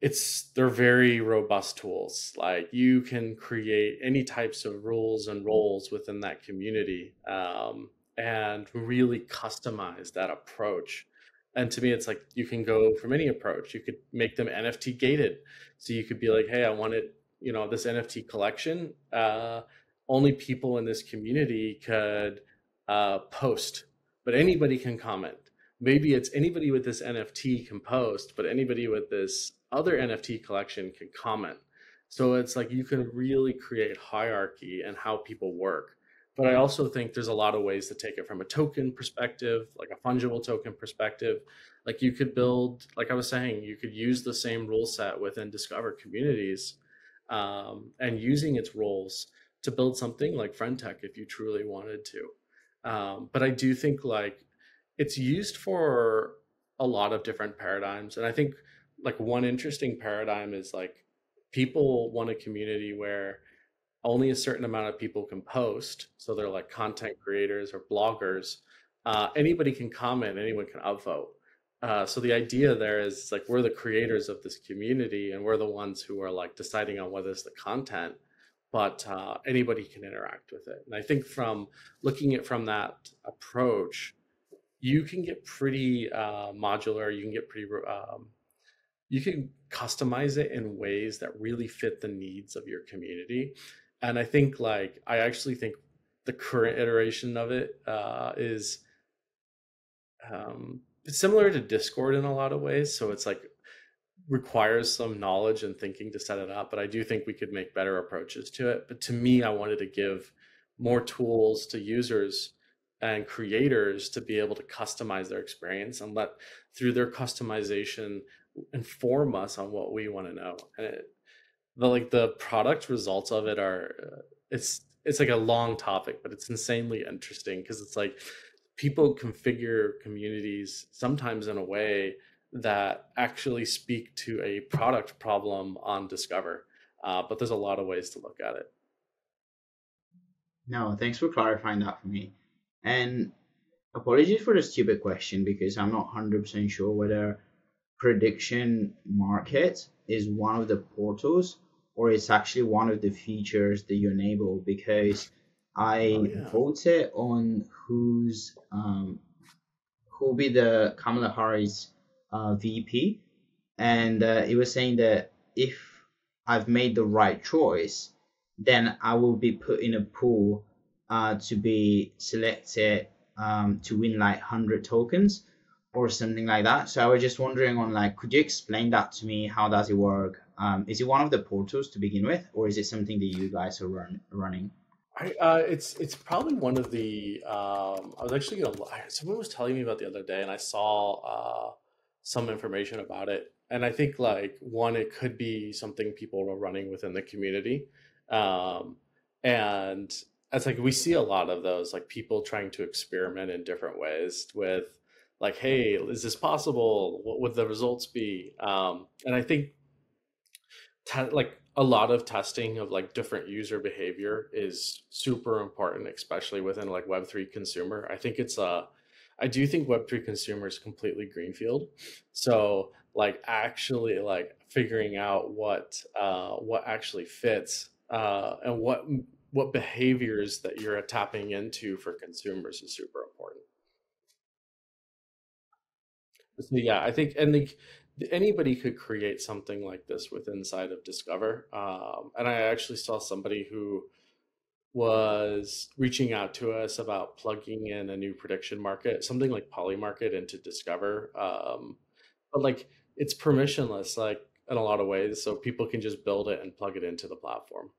it's they're very robust tools like you can create any types of rules and roles within that community um, and really customize that approach. And to me it's like you can go from any approach. You could make them nft gated. So you could be like hey i wanted you know this nft collection. Uh, only people in this community could uh, post but anybody can comment. Maybe it's anybody with this nft can post but anybody with this other NFT collection can comment. So it's like you can really create hierarchy and how people work. But I also think there's a lot of ways to take it from a token perspective, like a fungible token perspective. Like you could build, like I was saying, you could use the same rule set within Discover communities um, and using its roles to build something like Friend.tech if you truly wanted to. Um, but I do think like it's used for a lot of different paradigms. And I think like one interesting paradigm is like people want a community where only a certain amount of people can post so they're like content creators or bloggers uh, anybody can comment anyone can upvote uh, so the idea there is like we're the creators of this community and we're the ones who are like deciding on whether it's the content but uh, anybody can interact with it and i think from looking at from that approach you can get pretty uh, modular you can get pretty um, you can customize it in ways that really fit the needs of your community. And I think like I actually think the current iteration of it uh, is um, similar to Discord in a lot of ways. So it's like requires some knowledge and thinking to set it up. But I do think we could make better approaches to it. But to me, I wanted to give more tools to users and creators to be able to customize their experience and let through their customization inform us on what we want to know and it, the like the product results of it are uh, it's it's like a long topic but it's insanely interesting because it's like people configure communities sometimes in a way that actually speak to a product problem on discover uh, but there's a lot of ways to look at it. No thanks for clarifying that for me. And apologies for the stupid question because i'm not 100% sure whether prediction market is one of the portals or it's actually one of the features that you enable because I oh, yeah. voted on who's um, who'll be the Kamala Harris uh, VP, and uh, it was saying that if I've made the right choice, then I will be put in a pool uh, to be selected um, to win like hundred tokens or something like that. So I was just wondering on like, could you explain that to me? How does it work? Um, is it one of the portals to begin with, or is it something that you guys are run, running? I, uh, it's it's probably one of the. Um, I was actually gonna. Someone was telling me about the other day, and I saw uh, some information about it. And I think like one, it could be something people are running within the community, um, and it's like we see a lot of those, like people trying to experiment in different ways with like, hey, is this possible? What would the results be? Um, and I think te- like a lot of testing of like different user behavior is super important, especially within like Web3 consumer. I think it's a, uh, I do think Web3 consumer is completely greenfield. So like actually like figuring out what uh, what actually fits uh, and what what behaviors that you're tapping into for consumers is super important. So yeah, I think and like anybody could create something like this with inside of Discover. Um, and I actually saw somebody who was reaching out to us about plugging in a new prediction market, something like Polymarket into Discover. Um, but like it's permissionless, like in a lot of ways, so people can just build it and plug it into the platform.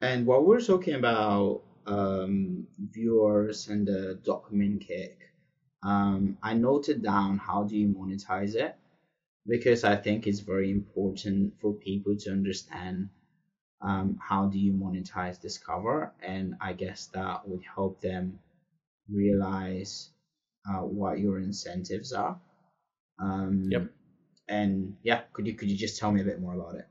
And while we're talking about um, viewers and the dopamine kick, um, I noted down how do you monetize it because I think it's very important for people to understand um, how do you monetize Discover, and I guess that would help them realize uh, what your incentives are. Um, yep. And yeah, could you could you just tell me a bit more about it?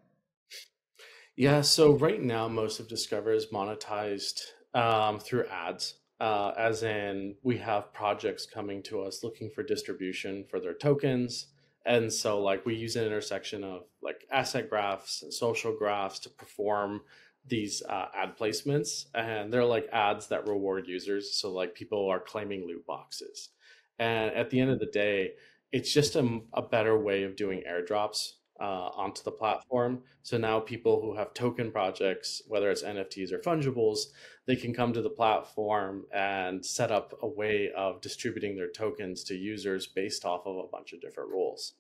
Yeah. So right now, most of Discover is monetized um, through ads. Uh, as in, we have projects coming to us looking for distribution for their tokens. And so, like, we use an intersection of like asset graphs and social graphs to perform these uh, ad placements. And they're like ads that reward users. So, like, people are claiming loot boxes. And at the end of the day, it's just a, a better way of doing airdrops uh, onto the platform. So now people who have token projects, whether it's NFTs or fungibles, they can come to the platform and set up a way of distributing their tokens to users based off of a bunch of different rules.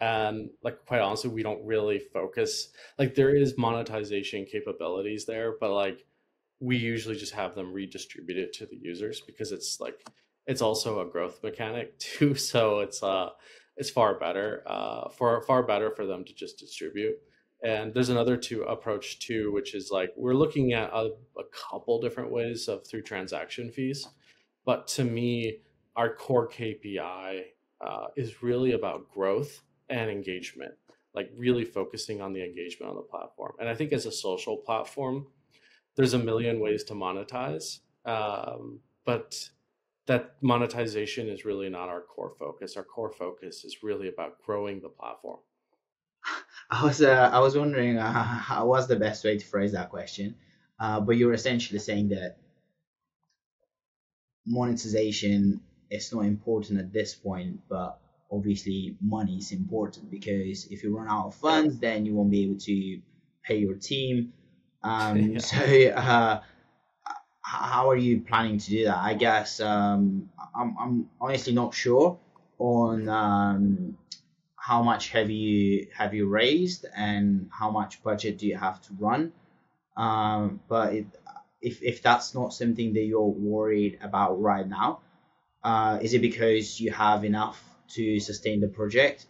And like quite honestly, we don't really focus like there is monetization capabilities there, but like we usually just have them redistributed to the users because it's like it's also a growth mechanic too. So it's uh it's far better uh for far better for them to just distribute. And there's another two approach too, which is like we're looking at a, a couple different ways of through transaction fees. But to me, our core KPI uh, is really about growth and engagement, like really focusing on the engagement on the platform. And I think as a social platform, there's a million ways to monetize, um, but that monetization is really not our core focus. Our core focus is really about growing the platform. I was uh, I was wondering uh, how was the best way to phrase that question, uh, but you're essentially saying that monetization is not important at this point, but obviously money is important because if you run out of funds, then you won't be able to pay your team. Um, yeah. So uh, how are you planning to do that? I guess um, I'm, I'm honestly not sure on um, how much have you have you raised and how much budget do you have to run. Um, but it, if if that's not something that you're worried about right now, uh, is it because you have enough to sustain the project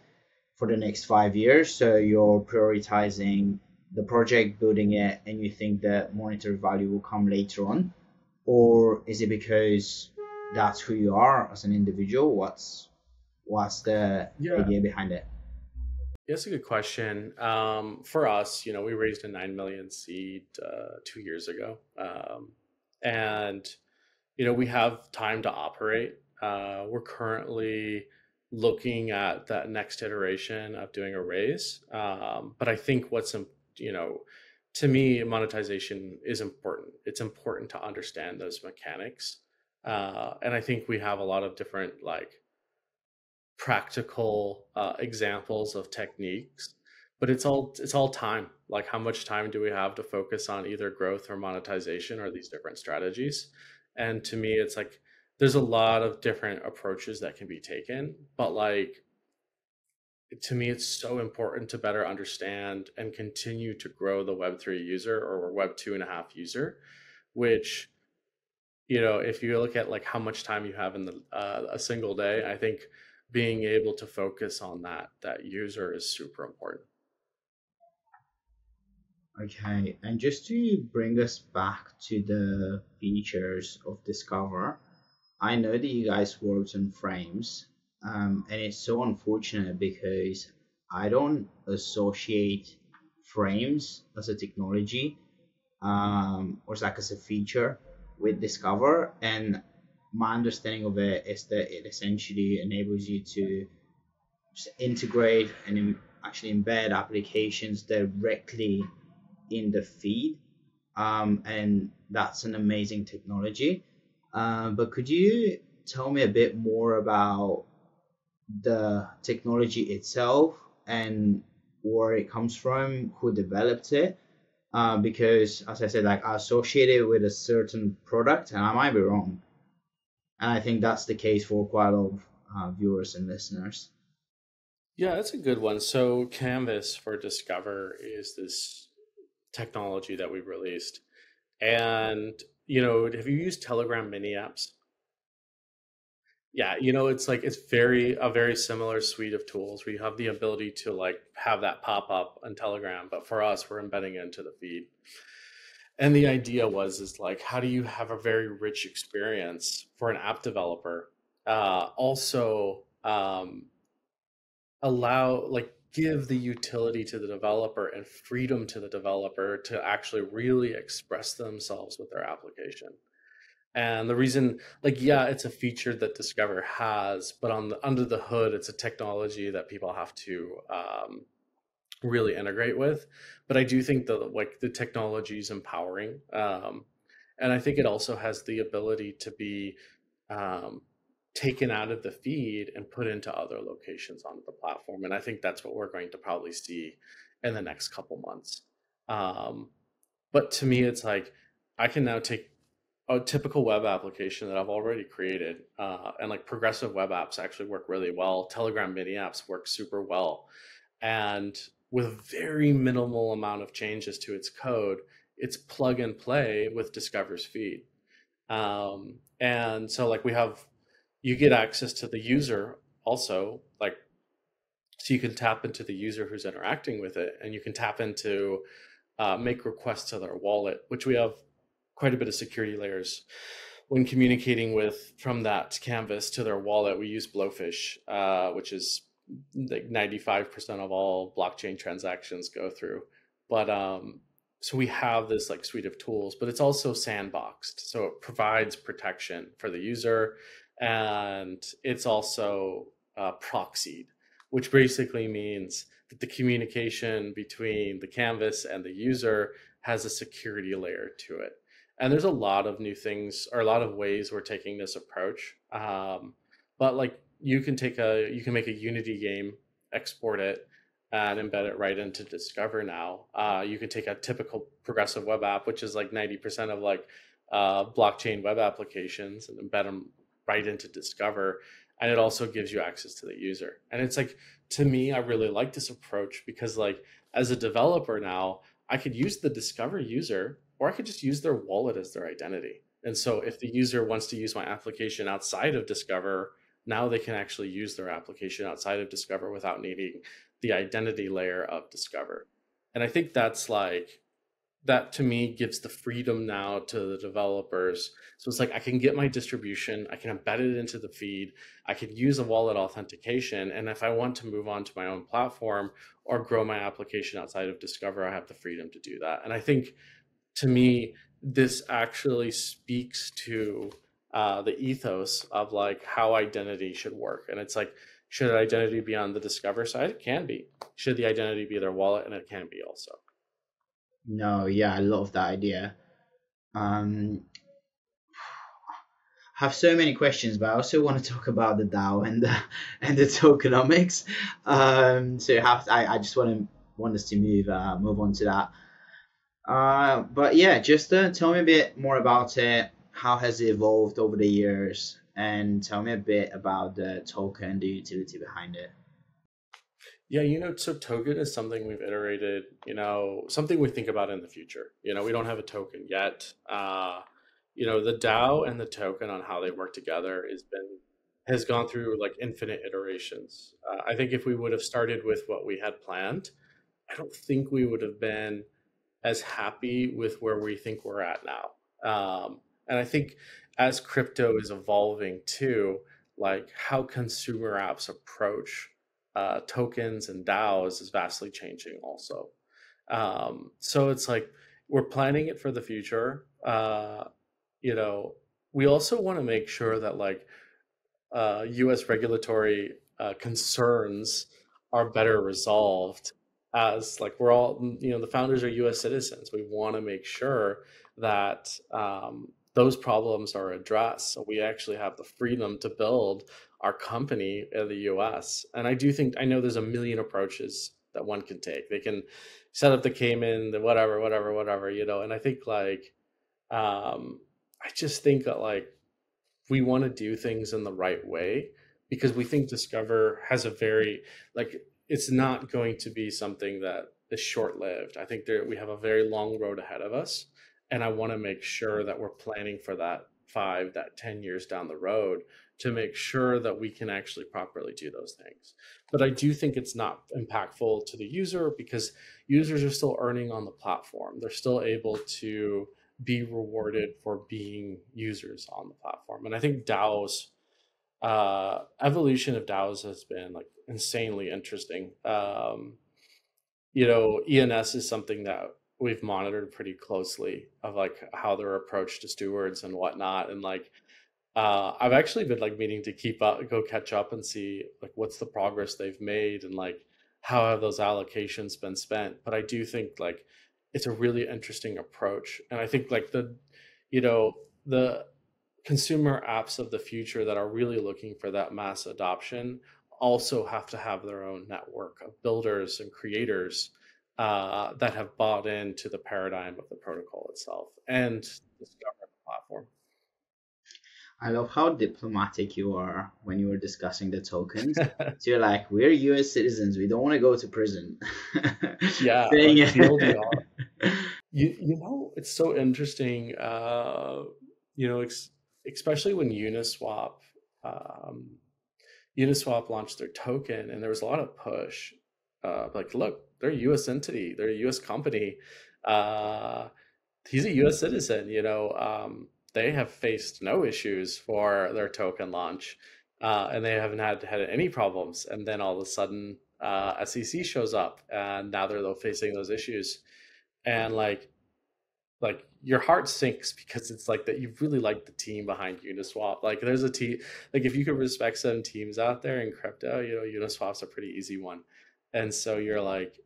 for the next five years? So you're prioritizing the project, building it, and you think that monetary value will come later on or is it because that's who you are as an individual? What's what's the yeah. idea behind it? That's a good question. Um, for us, you know, we raised a nine million seed uh, two years ago, um, and you know we have time to operate. Uh, we're currently looking at that next iteration of doing a raise, um, but I think what's you know to me, monetization is important. It's important to understand those mechanics. Uh, and I think we have a lot of different like practical uh, examples of techniques, but it's all it's all time. Like how much time do we have to focus on either growth or monetization or these different strategies? And to me, it's like there's a lot of different approaches that can be taken, but like to me it's so important to better understand and continue to grow the web3 user or web two and a half user which you know if you look at like how much time you have in the uh, a single day i think being able to focus on that that user is super important. Okay and just to bring us back to the features of discover i know that you guys worked on frames um, and it's so unfortunate because I don't associate frames as a technology um, or like as a feature with Discover. And my understanding of it is that it essentially enables you to integrate and actually embed applications directly in the feed. Um, and that's an amazing technology. Uh, but could you tell me a bit more about the technology itself and where it comes from, who developed it. Uh, because, as I said, like I associate it with a certain product, and I might be wrong. And I think that's the case for quite a lot of uh, viewers and listeners. Yeah, that's a good one. So, Canvas for Discover is this technology that we've released. And, you know, have you used Telegram mini apps? Yeah you know it's like it's very a very similar suite of tools. Where you have the ability to like have that pop up on telegram but for us we're embedding it into the feed. And the idea was is like how do you have a very rich experience for an app developer? Uh, also um, allow like give the utility to the developer and freedom to the developer to actually really express themselves with their application and the reason like yeah it's a feature that discover has but on the under the hood it's a technology that people have to um, really integrate with but i do think that like the technology is empowering um, and i think it also has the ability to be um, taken out of the feed and put into other locations on the platform. And I think that's what we're going to probably see in the next couple months. Um, but to me, it's like I can now take a typical web application that I've already created, uh, and like progressive web apps actually work really well. Telegram mini apps work super well, and with very minimal amount of changes to its code, it's plug and play with Discover's feed. Um, and so, like we have you get access to the user also like so you can tap into the user who's interacting with it and you can tap into uh, make requests to their wallet which we have quite a bit of security layers when communicating with from that canvas to their wallet. We use blowfish uh, which is like 95% of all blockchain transactions go through. But um, so we have this like suite of tools but it's also sandboxed. So it provides protection for the user and it's also uh, proxied, which basically means that the communication between the canvas and the user has a security layer to it. And there's a lot of new things or a lot of ways we're taking this approach. Um, but like you can take a you can make a Unity game, export it, and embed it right into Discover now. Uh, you can take a typical progressive web app, which is like 90% of like uh, blockchain web applications, and embed them right into Discover. And it also gives you access to the user. And it's like, to me, I really like this approach because, like, as a developer now, I could use the Discover user or I could just use their wallet as their identity. And so if the user wants to use my application outside of Discover, now they can actually use their application outside of Discover without needing the identity layer of Discover. And I think that's like that to me gives the freedom now to the developers. So it's like I can get my distribution, I can embed it into the feed, I can use a wallet authentication. And if I want to move on to my own platform or grow my application outside of Discover, I have the freedom to do that. And I think to me, this actually speaks to uh, the ethos of like how identity should work. And it's like, should identity be on the Discover side? It can be. Should the identity be their wallet? And it can be also. No, yeah, I love that idea. Um, I have so many questions, but I also want to talk about the DAO and the and the tokenomics. Um, so have I, I just want to want us to move uh, move on to that. Uh, but yeah, just uh, tell me a bit more about it. How has it evolved over the years? And tell me a bit about the token, the utility behind it. Yeah, you know, so token is something we've iterated, you know, something we think about in the future. You know, we don't have a token yet. Uh, you know, the DAO and the token on how they work together has been has gone through like infinite iterations. Uh, I think if we would have started with what we had planned, I don't think we would have been as happy with where we think we're at now. Um, and I think as crypto is evolving too, like how consumer apps approach uh, tokens and DAOs is vastly changing also. Um, so it's like we're planning it for the future. Uh, you know, we also want to make sure that like uh, U.S. regulatory uh, concerns are better resolved. As like we're all, you know, the founders are U.S. citizens. We want to make sure that um, those problems are addressed. So we actually have the freedom to build our company in the US. And I do think I know there's a million approaches that one can take. They can set up the Cayman, the whatever, whatever, whatever, you know. And I think like um I just think that like we want to do things in the right way because we think Discover has a very like it's not going to be something that is short lived. I think there we have a very long road ahead of us. And I want to make sure that we're planning for that five, that 10 years down the road to make sure that we can actually properly do those things. But I do think it's not impactful to the user because users are still earning on the platform. They're still able to be rewarded for being users on the platform. And I think DAOs, uh, evolution of DAOs has been like insanely interesting. Um, you know, ENS is something that we've monitored pretty closely of like how their approach to stewards and whatnot. And like, uh, I've actually been like meaning to keep up, go catch up and see like what's the progress they've made and like how have those allocations been spent. But I do think like it's a really interesting approach, and I think like the, you know, the consumer apps of the future that are really looking for that mass adoption also have to have their own network of builders and creators uh, that have bought into the paradigm of the protocol itself and discover the platform. I love how diplomatic you are when you were discussing the tokens. so you're like, we're U.S. citizens. We don't want to go to prison. yeah, Saying like, you you know, it's so interesting. Uh, you know, ex- especially when Uniswap, um, Uniswap launched their token, and there was a lot of push. Uh, like, look, they're a U.S. entity. They're a U.S. company. Uh, he's a U.S. citizen. You know. Um, they have faced no issues for their token launch, uh, and they haven't had had any problems. And then all of a sudden, uh, SEC shows up, and now they're facing those issues, and like, like your heart sinks because it's like that you really like the team behind Uniswap. Like, there's a team. Like, if you could respect some teams out there in crypto, you know, Uniswap's a pretty easy one, and so you're like,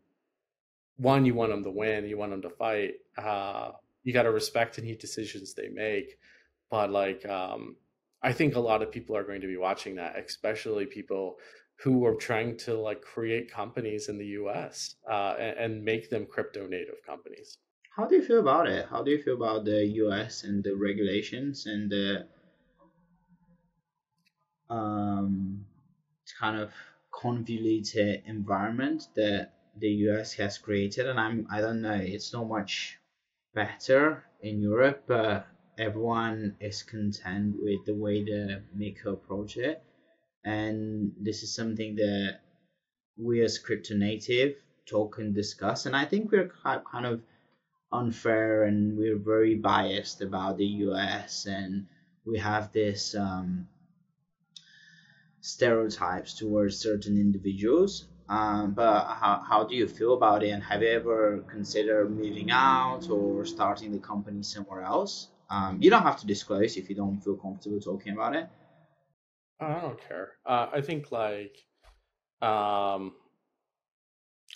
one, you want them to win, you want them to fight. Uh, you got to respect any decisions they make but like um, i think a lot of people are going to be watching that especially people who are trying to like create companies in the us uh, and, and, make them crypto native companies how do you feel about it how do you feel about the us and the regulations and the um, kind of convoluted environment that the us has created and i'm i don't know it's not much better in Europe, but everyone is content with the way the maker approach it. And this is something that we as crypto native talk and discuss. And I think we're kind of unfair and we're very biased about the US and we have this um, stereotypes towards certain individuals um, but how, how do you feel about it? And have you ever considered moving out or starting the company somewhere else? Um, you don't have to disclose if you don't feel comfortable talking about it. I don't care. Uh, I think like, um,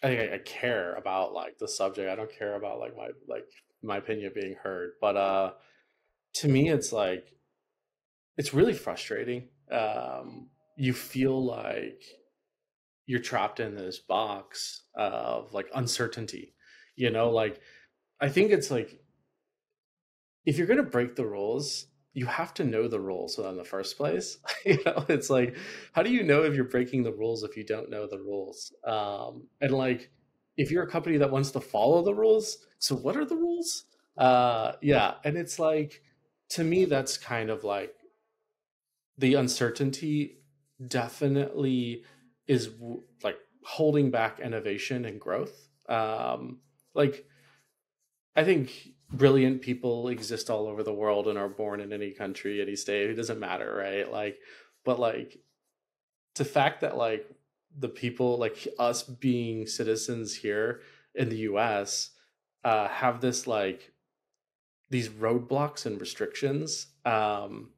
I think I, I, care about like the subject. I don't care about like my like my opinion being heard. But uh, to me, it's like it's really frustrating. Um, you feel like you're trapped in this box of like uncertainty you know like i think it's like if you're going to break the rules you have to know the rules in the first place. You know it's like how do you know if you're breaking the rules if you don't know the rules? Um and like if you're a company that wants to follow the rules so what are the rules? Uh yeah and it's like to me that's kind of like the uncertainty definitely is like holding back innovation and growth. Um, like, I think brilliant people exist all over the world and are born in any country, any state. It doesn't matter, right? Like, but like, the fact that like the people like us being citizens here in the U.S. Uh, have this like these roadblocks and restrictions um,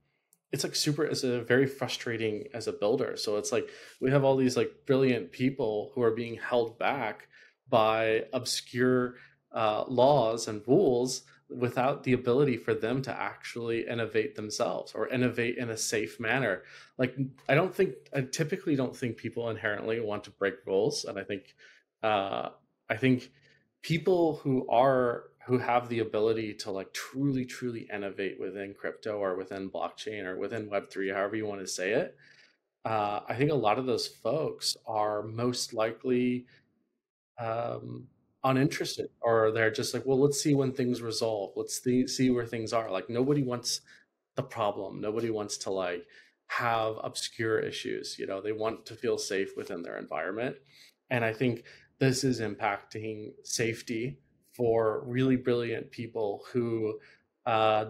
it's like super it's a very frustrating as a builder so it's like we have all these like brilliant people who are being held back by obscure uh, laws and rules without the ability for them to actually innovate themselves or innovate in a safe manner. Like i don't think i typically don't think people inherently want to break rules and i think uh, i think people who are who have the ability to like truly truly innovate within crypto or within blockchain or within web3 however you want to say it uh, i think a lot of those folks are most likely um, uninterested or they're just like well let's see when things resolve let's see, see where things are like nobody wants the problem nobody wants to like have obscure issues. You know, they want to feel safe within their environment. And I think this is impacting safety for really brilliant people who uh,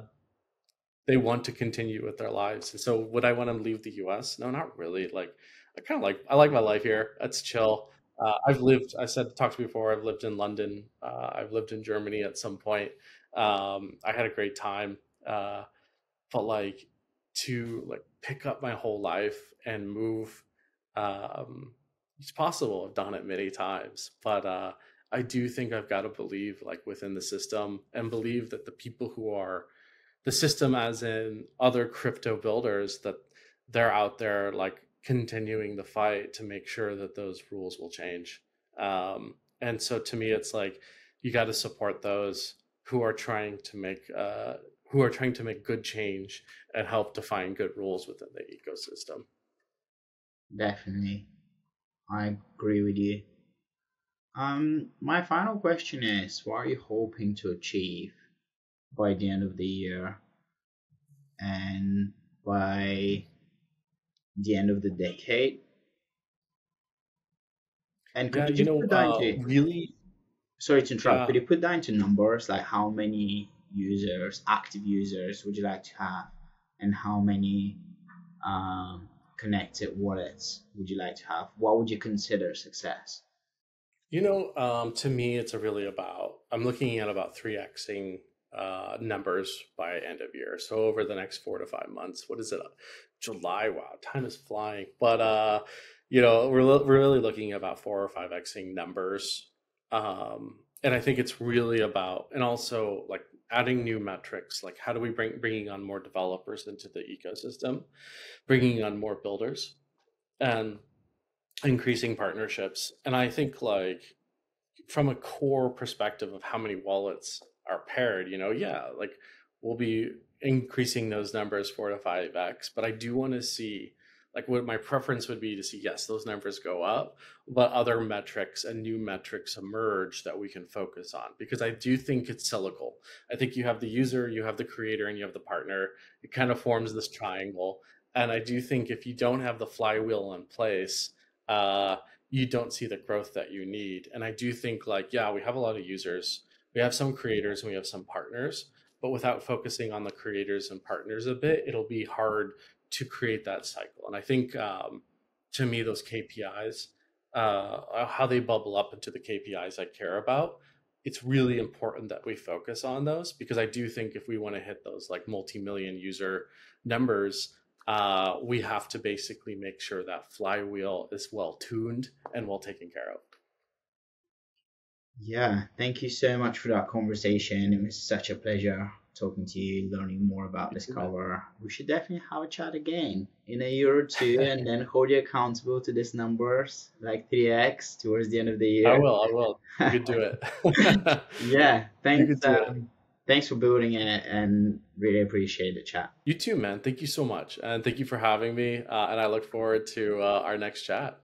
they want to continue with their lives. And so, would I want to leave the U.S.? No, not really. Like, I kind of like I like my life here. It's chill. Uh, I've lived. I said talked to before. I've lived in London. Uh, I've lived in Germany at some point. Um, I had a great time. Uh, but like to like pick up my whole life and move um it's possible i've done it many times but uh i do think i've got to believe like within the system and believe that the people who are the system as in other crypto builders that they're out there like continuing the fight to make sure that those rules will change um and so to me it's like you got to support those who are trying to make uh who are trying to make good change and help define good rules within the ecosystem. Definitely. I agree with you. Um, my final question is what are you hoping to achieve by the end of the year and by the end of the decade? And could Yeah, you you know, put that uh, into really, sorry to interrupt, yeah, could you put that into numbers like how many users, active users would you like to have and how many um, connected wallets would you like to have? What would you consider success? you know, um, to me, it's a really about, I'm looking at about 3xing uh, numbers by end of year. So over the next four to five months, what is it? July, wow, time is flying. But, uh, you know, we're, lo- we're really looking about four or five xing numbers. Um, and I think it's really about, and also like adding new metrics, like how do we bring, bringing on more developers into the ecosystem, bringing on more builders. And increasing partnerships. And I think like from a core perspective of how many wallets are paired, you know, yeah, like we'll be increasing those numbers four to five X, but I do want to see like what my preference would be to see yes, those numbers go up, but other metrics and new metrics emerge that we can focus on because I do think it's cyclical. I think you have the user, you have the creator, and you have the partner. It kind of forms this triangle. And I do think if you don't have the flywheel in place, uh, you don't see the growth that you need. And I do think, like, yeah, we have a lot of users, we have some creators, and we have some partners, but without focusing on the creators and partners a bit, it'll be hard to create that cycle. And I think, um, to me, those KPIs, uh, how they bubble up into the KPIs I care about, it's really important that we focus on those because I do think if we want to hit those like multi-million user numbers, uh, we have to basically make sure that flywheel is well tuned and well taken care of. Yeah, thank you so much for that conversation. It was such a pleasure talking to you, learning more about Discover. We should definitely have a chat again in a year or two and then hold you accountable to these numbers, like 3x towards the end of the year. I will. I will. You could do it. yeah, you thanks. could do it. Um, thanks for building it and really appreciate the chat. You too, man. Thank you so much, and thank you for having me. Uh, and I look forward to uh, our next chat.